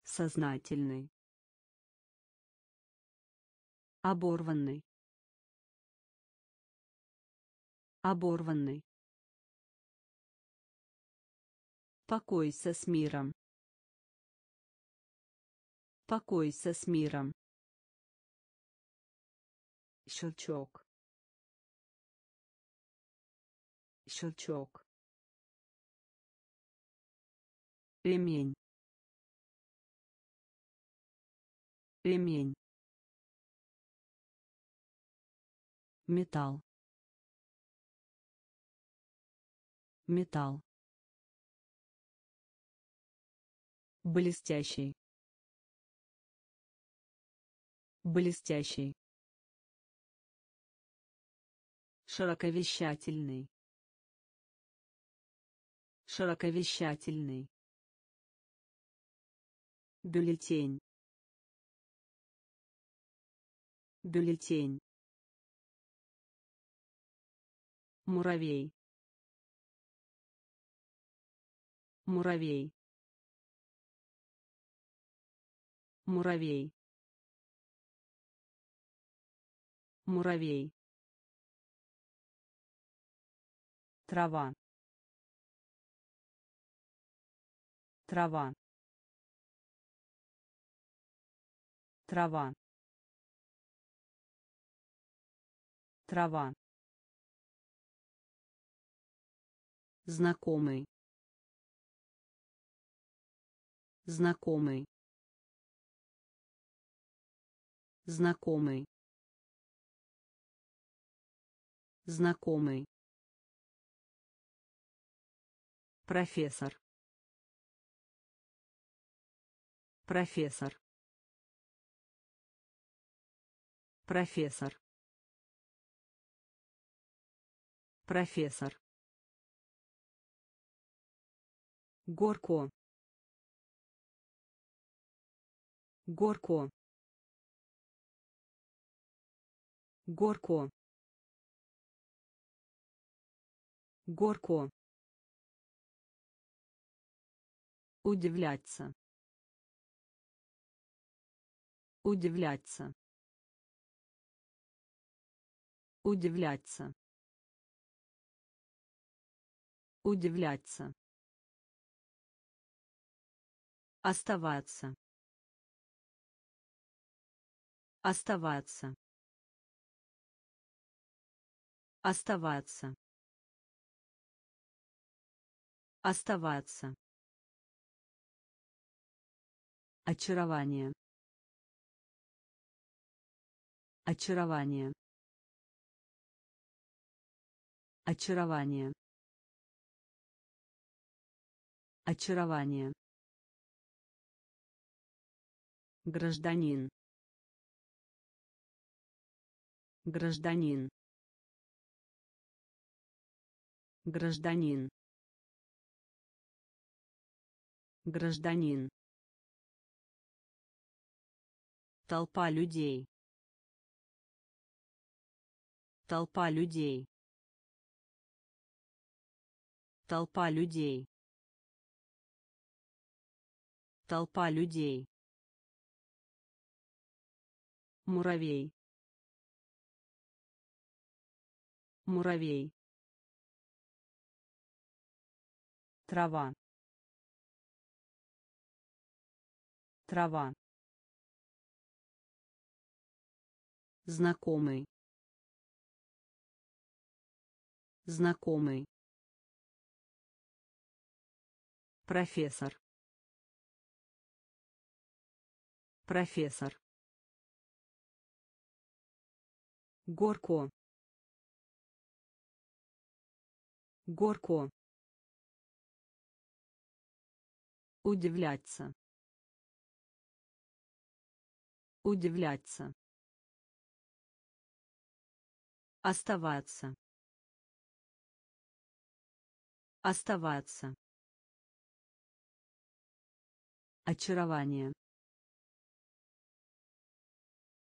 S1: Сознательный. Оборванный. Оборванный. Покойся с миром покойся с миром щелчок. Щелчок. Ремень. Ремень. Металл. Металл. Блестящий. Блестящий широковещательный. Широковещательный. Бюллетень. Бюллетень. Муравей. Муравей. Муравей. Муравей трава. Трава. Трава. Трава. Знакомый. Знакомый. Знакомый. Знакомый профессор профессор профессор Профессор. Горко. Горко. Горко. Горко. Удивляться. Удивляться. Удивляться. Удивляться. Оставаться. Оставаться. Оставаться. Оставаться. Очарование. Очарование. Очарование. Очарование. Гражданин. Гражданин. Гражданин. Гражданин. Толпа людей. Толпа людей. Толпа людей. Толпа людей. Муравей. Муравей. Трава. Трава. Знакомый. Знакомый. Профессор. Профессор. Горко. Горко. Удивляться. Удивляться. Оставаться. Оставаться. Очарование.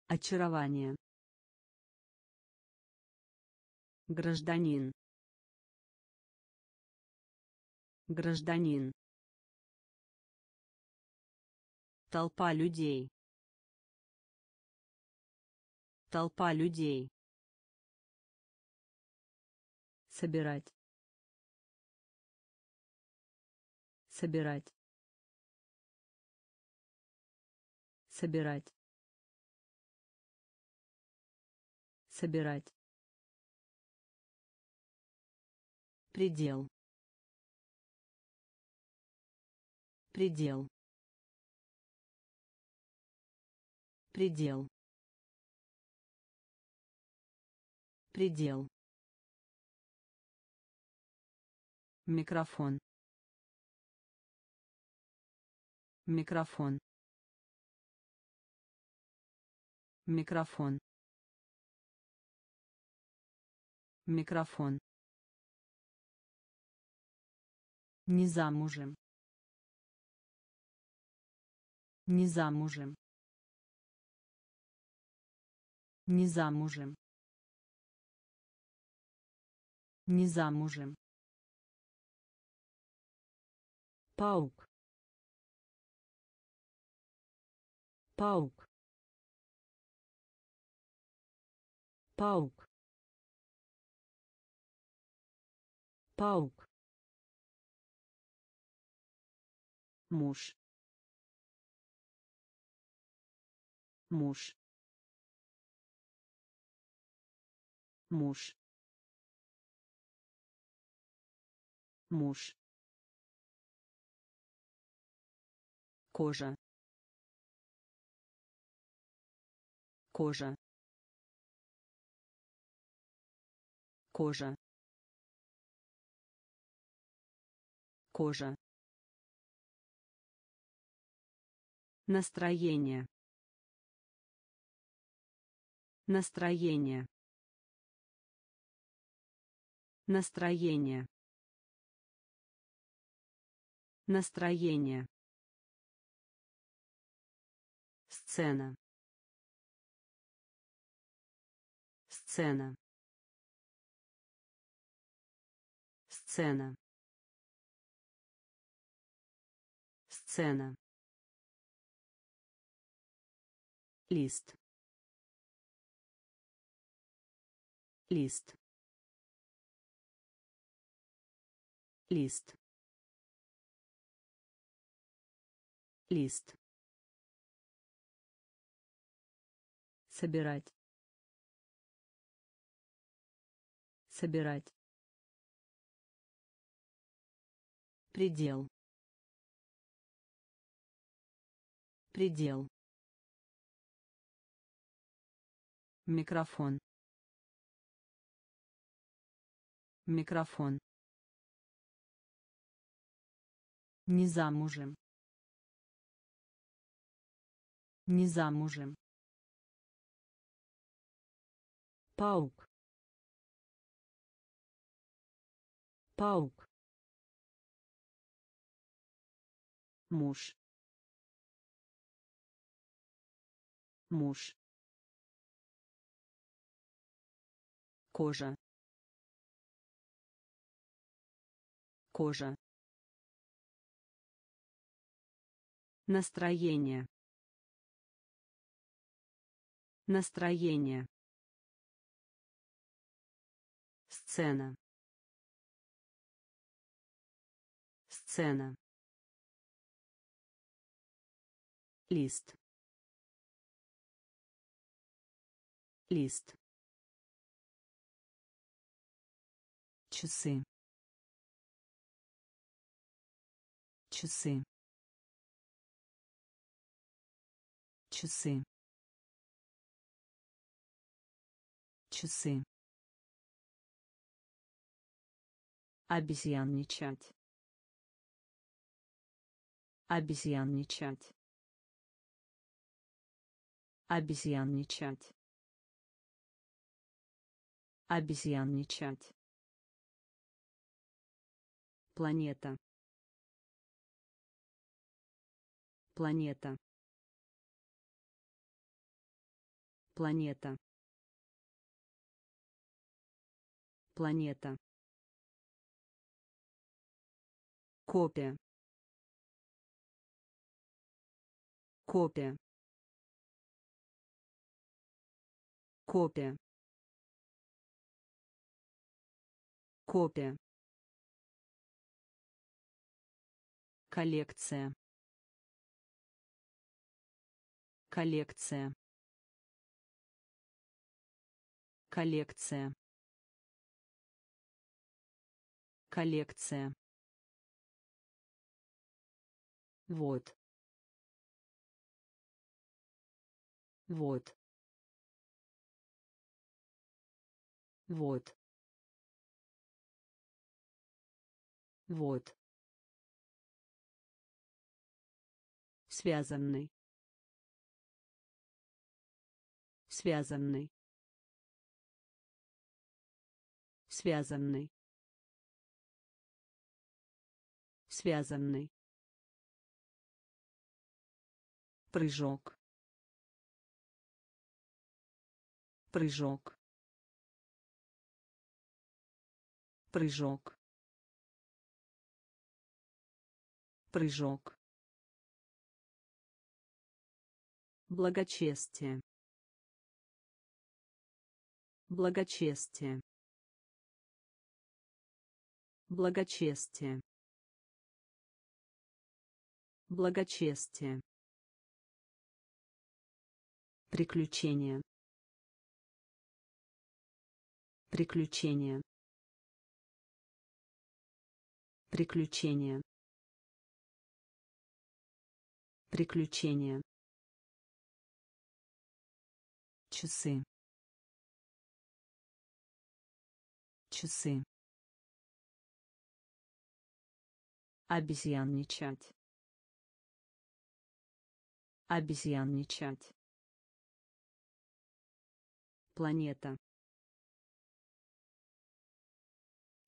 S1: Очарование. Гражданин. Гражданин. Толпа людей. Толпа людей. Собирать. Собирать. Собирать. Собирать. Предел. Предел. Предел. Предел. Микрофон. Микрофон. Микрофон. Микрофон. Не замужем. Не замужем. Не замужем. Не замужем. Паук. Паук. Паук. Паук. муж муж муж муж кожа кожа кожа кожа Настроение. Настроение. Настроение. Настроение. Сцена. Сцена. Сцена. Сцена. лист лист лист лист собирать. Собирать. Предел. Предел. Микрофон. Микрофон. Не замужем не замужем паук. Паук. Муж. Муж. Кожа. Кожа. Настроение. Настроение сцена. Сцена. Лист. Лист. Часы. Часы. Часы. Часы обезьянничать. Обезьянничать. Обезьянничать. Обезьянничать. Планета. Планета. Планета. Планета копия. Копия. Копия. Копия. Коллекция. Коллекция. Коллекция. Коллекция вот. Вот. Вот. Вот. Связанный. Связанный. Связанный. Связанный прыжок. Прыжок. Прыжок. Прыжок. Благочестие. Благочестие. Благочестие. Благочестие приключения. Приключения. Приключения. Приключения. Часы. Часы. Обезьянничать. Обезьянничать планета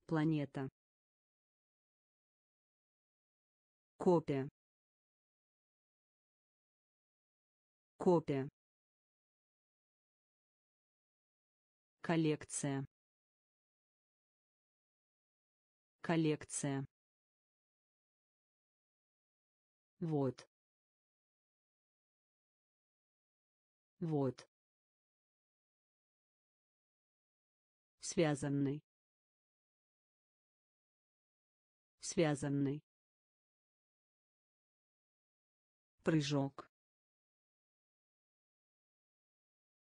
S1: Планета. Копия. Копия. Коллекция. Коллекция. Вот. Вот. Связанный. Связанный. Прыжок.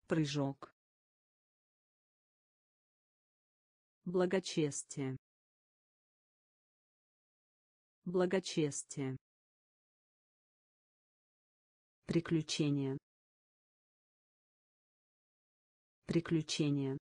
S1: Прыжок. Благочестие. Благочестие. Приключения. Приключения.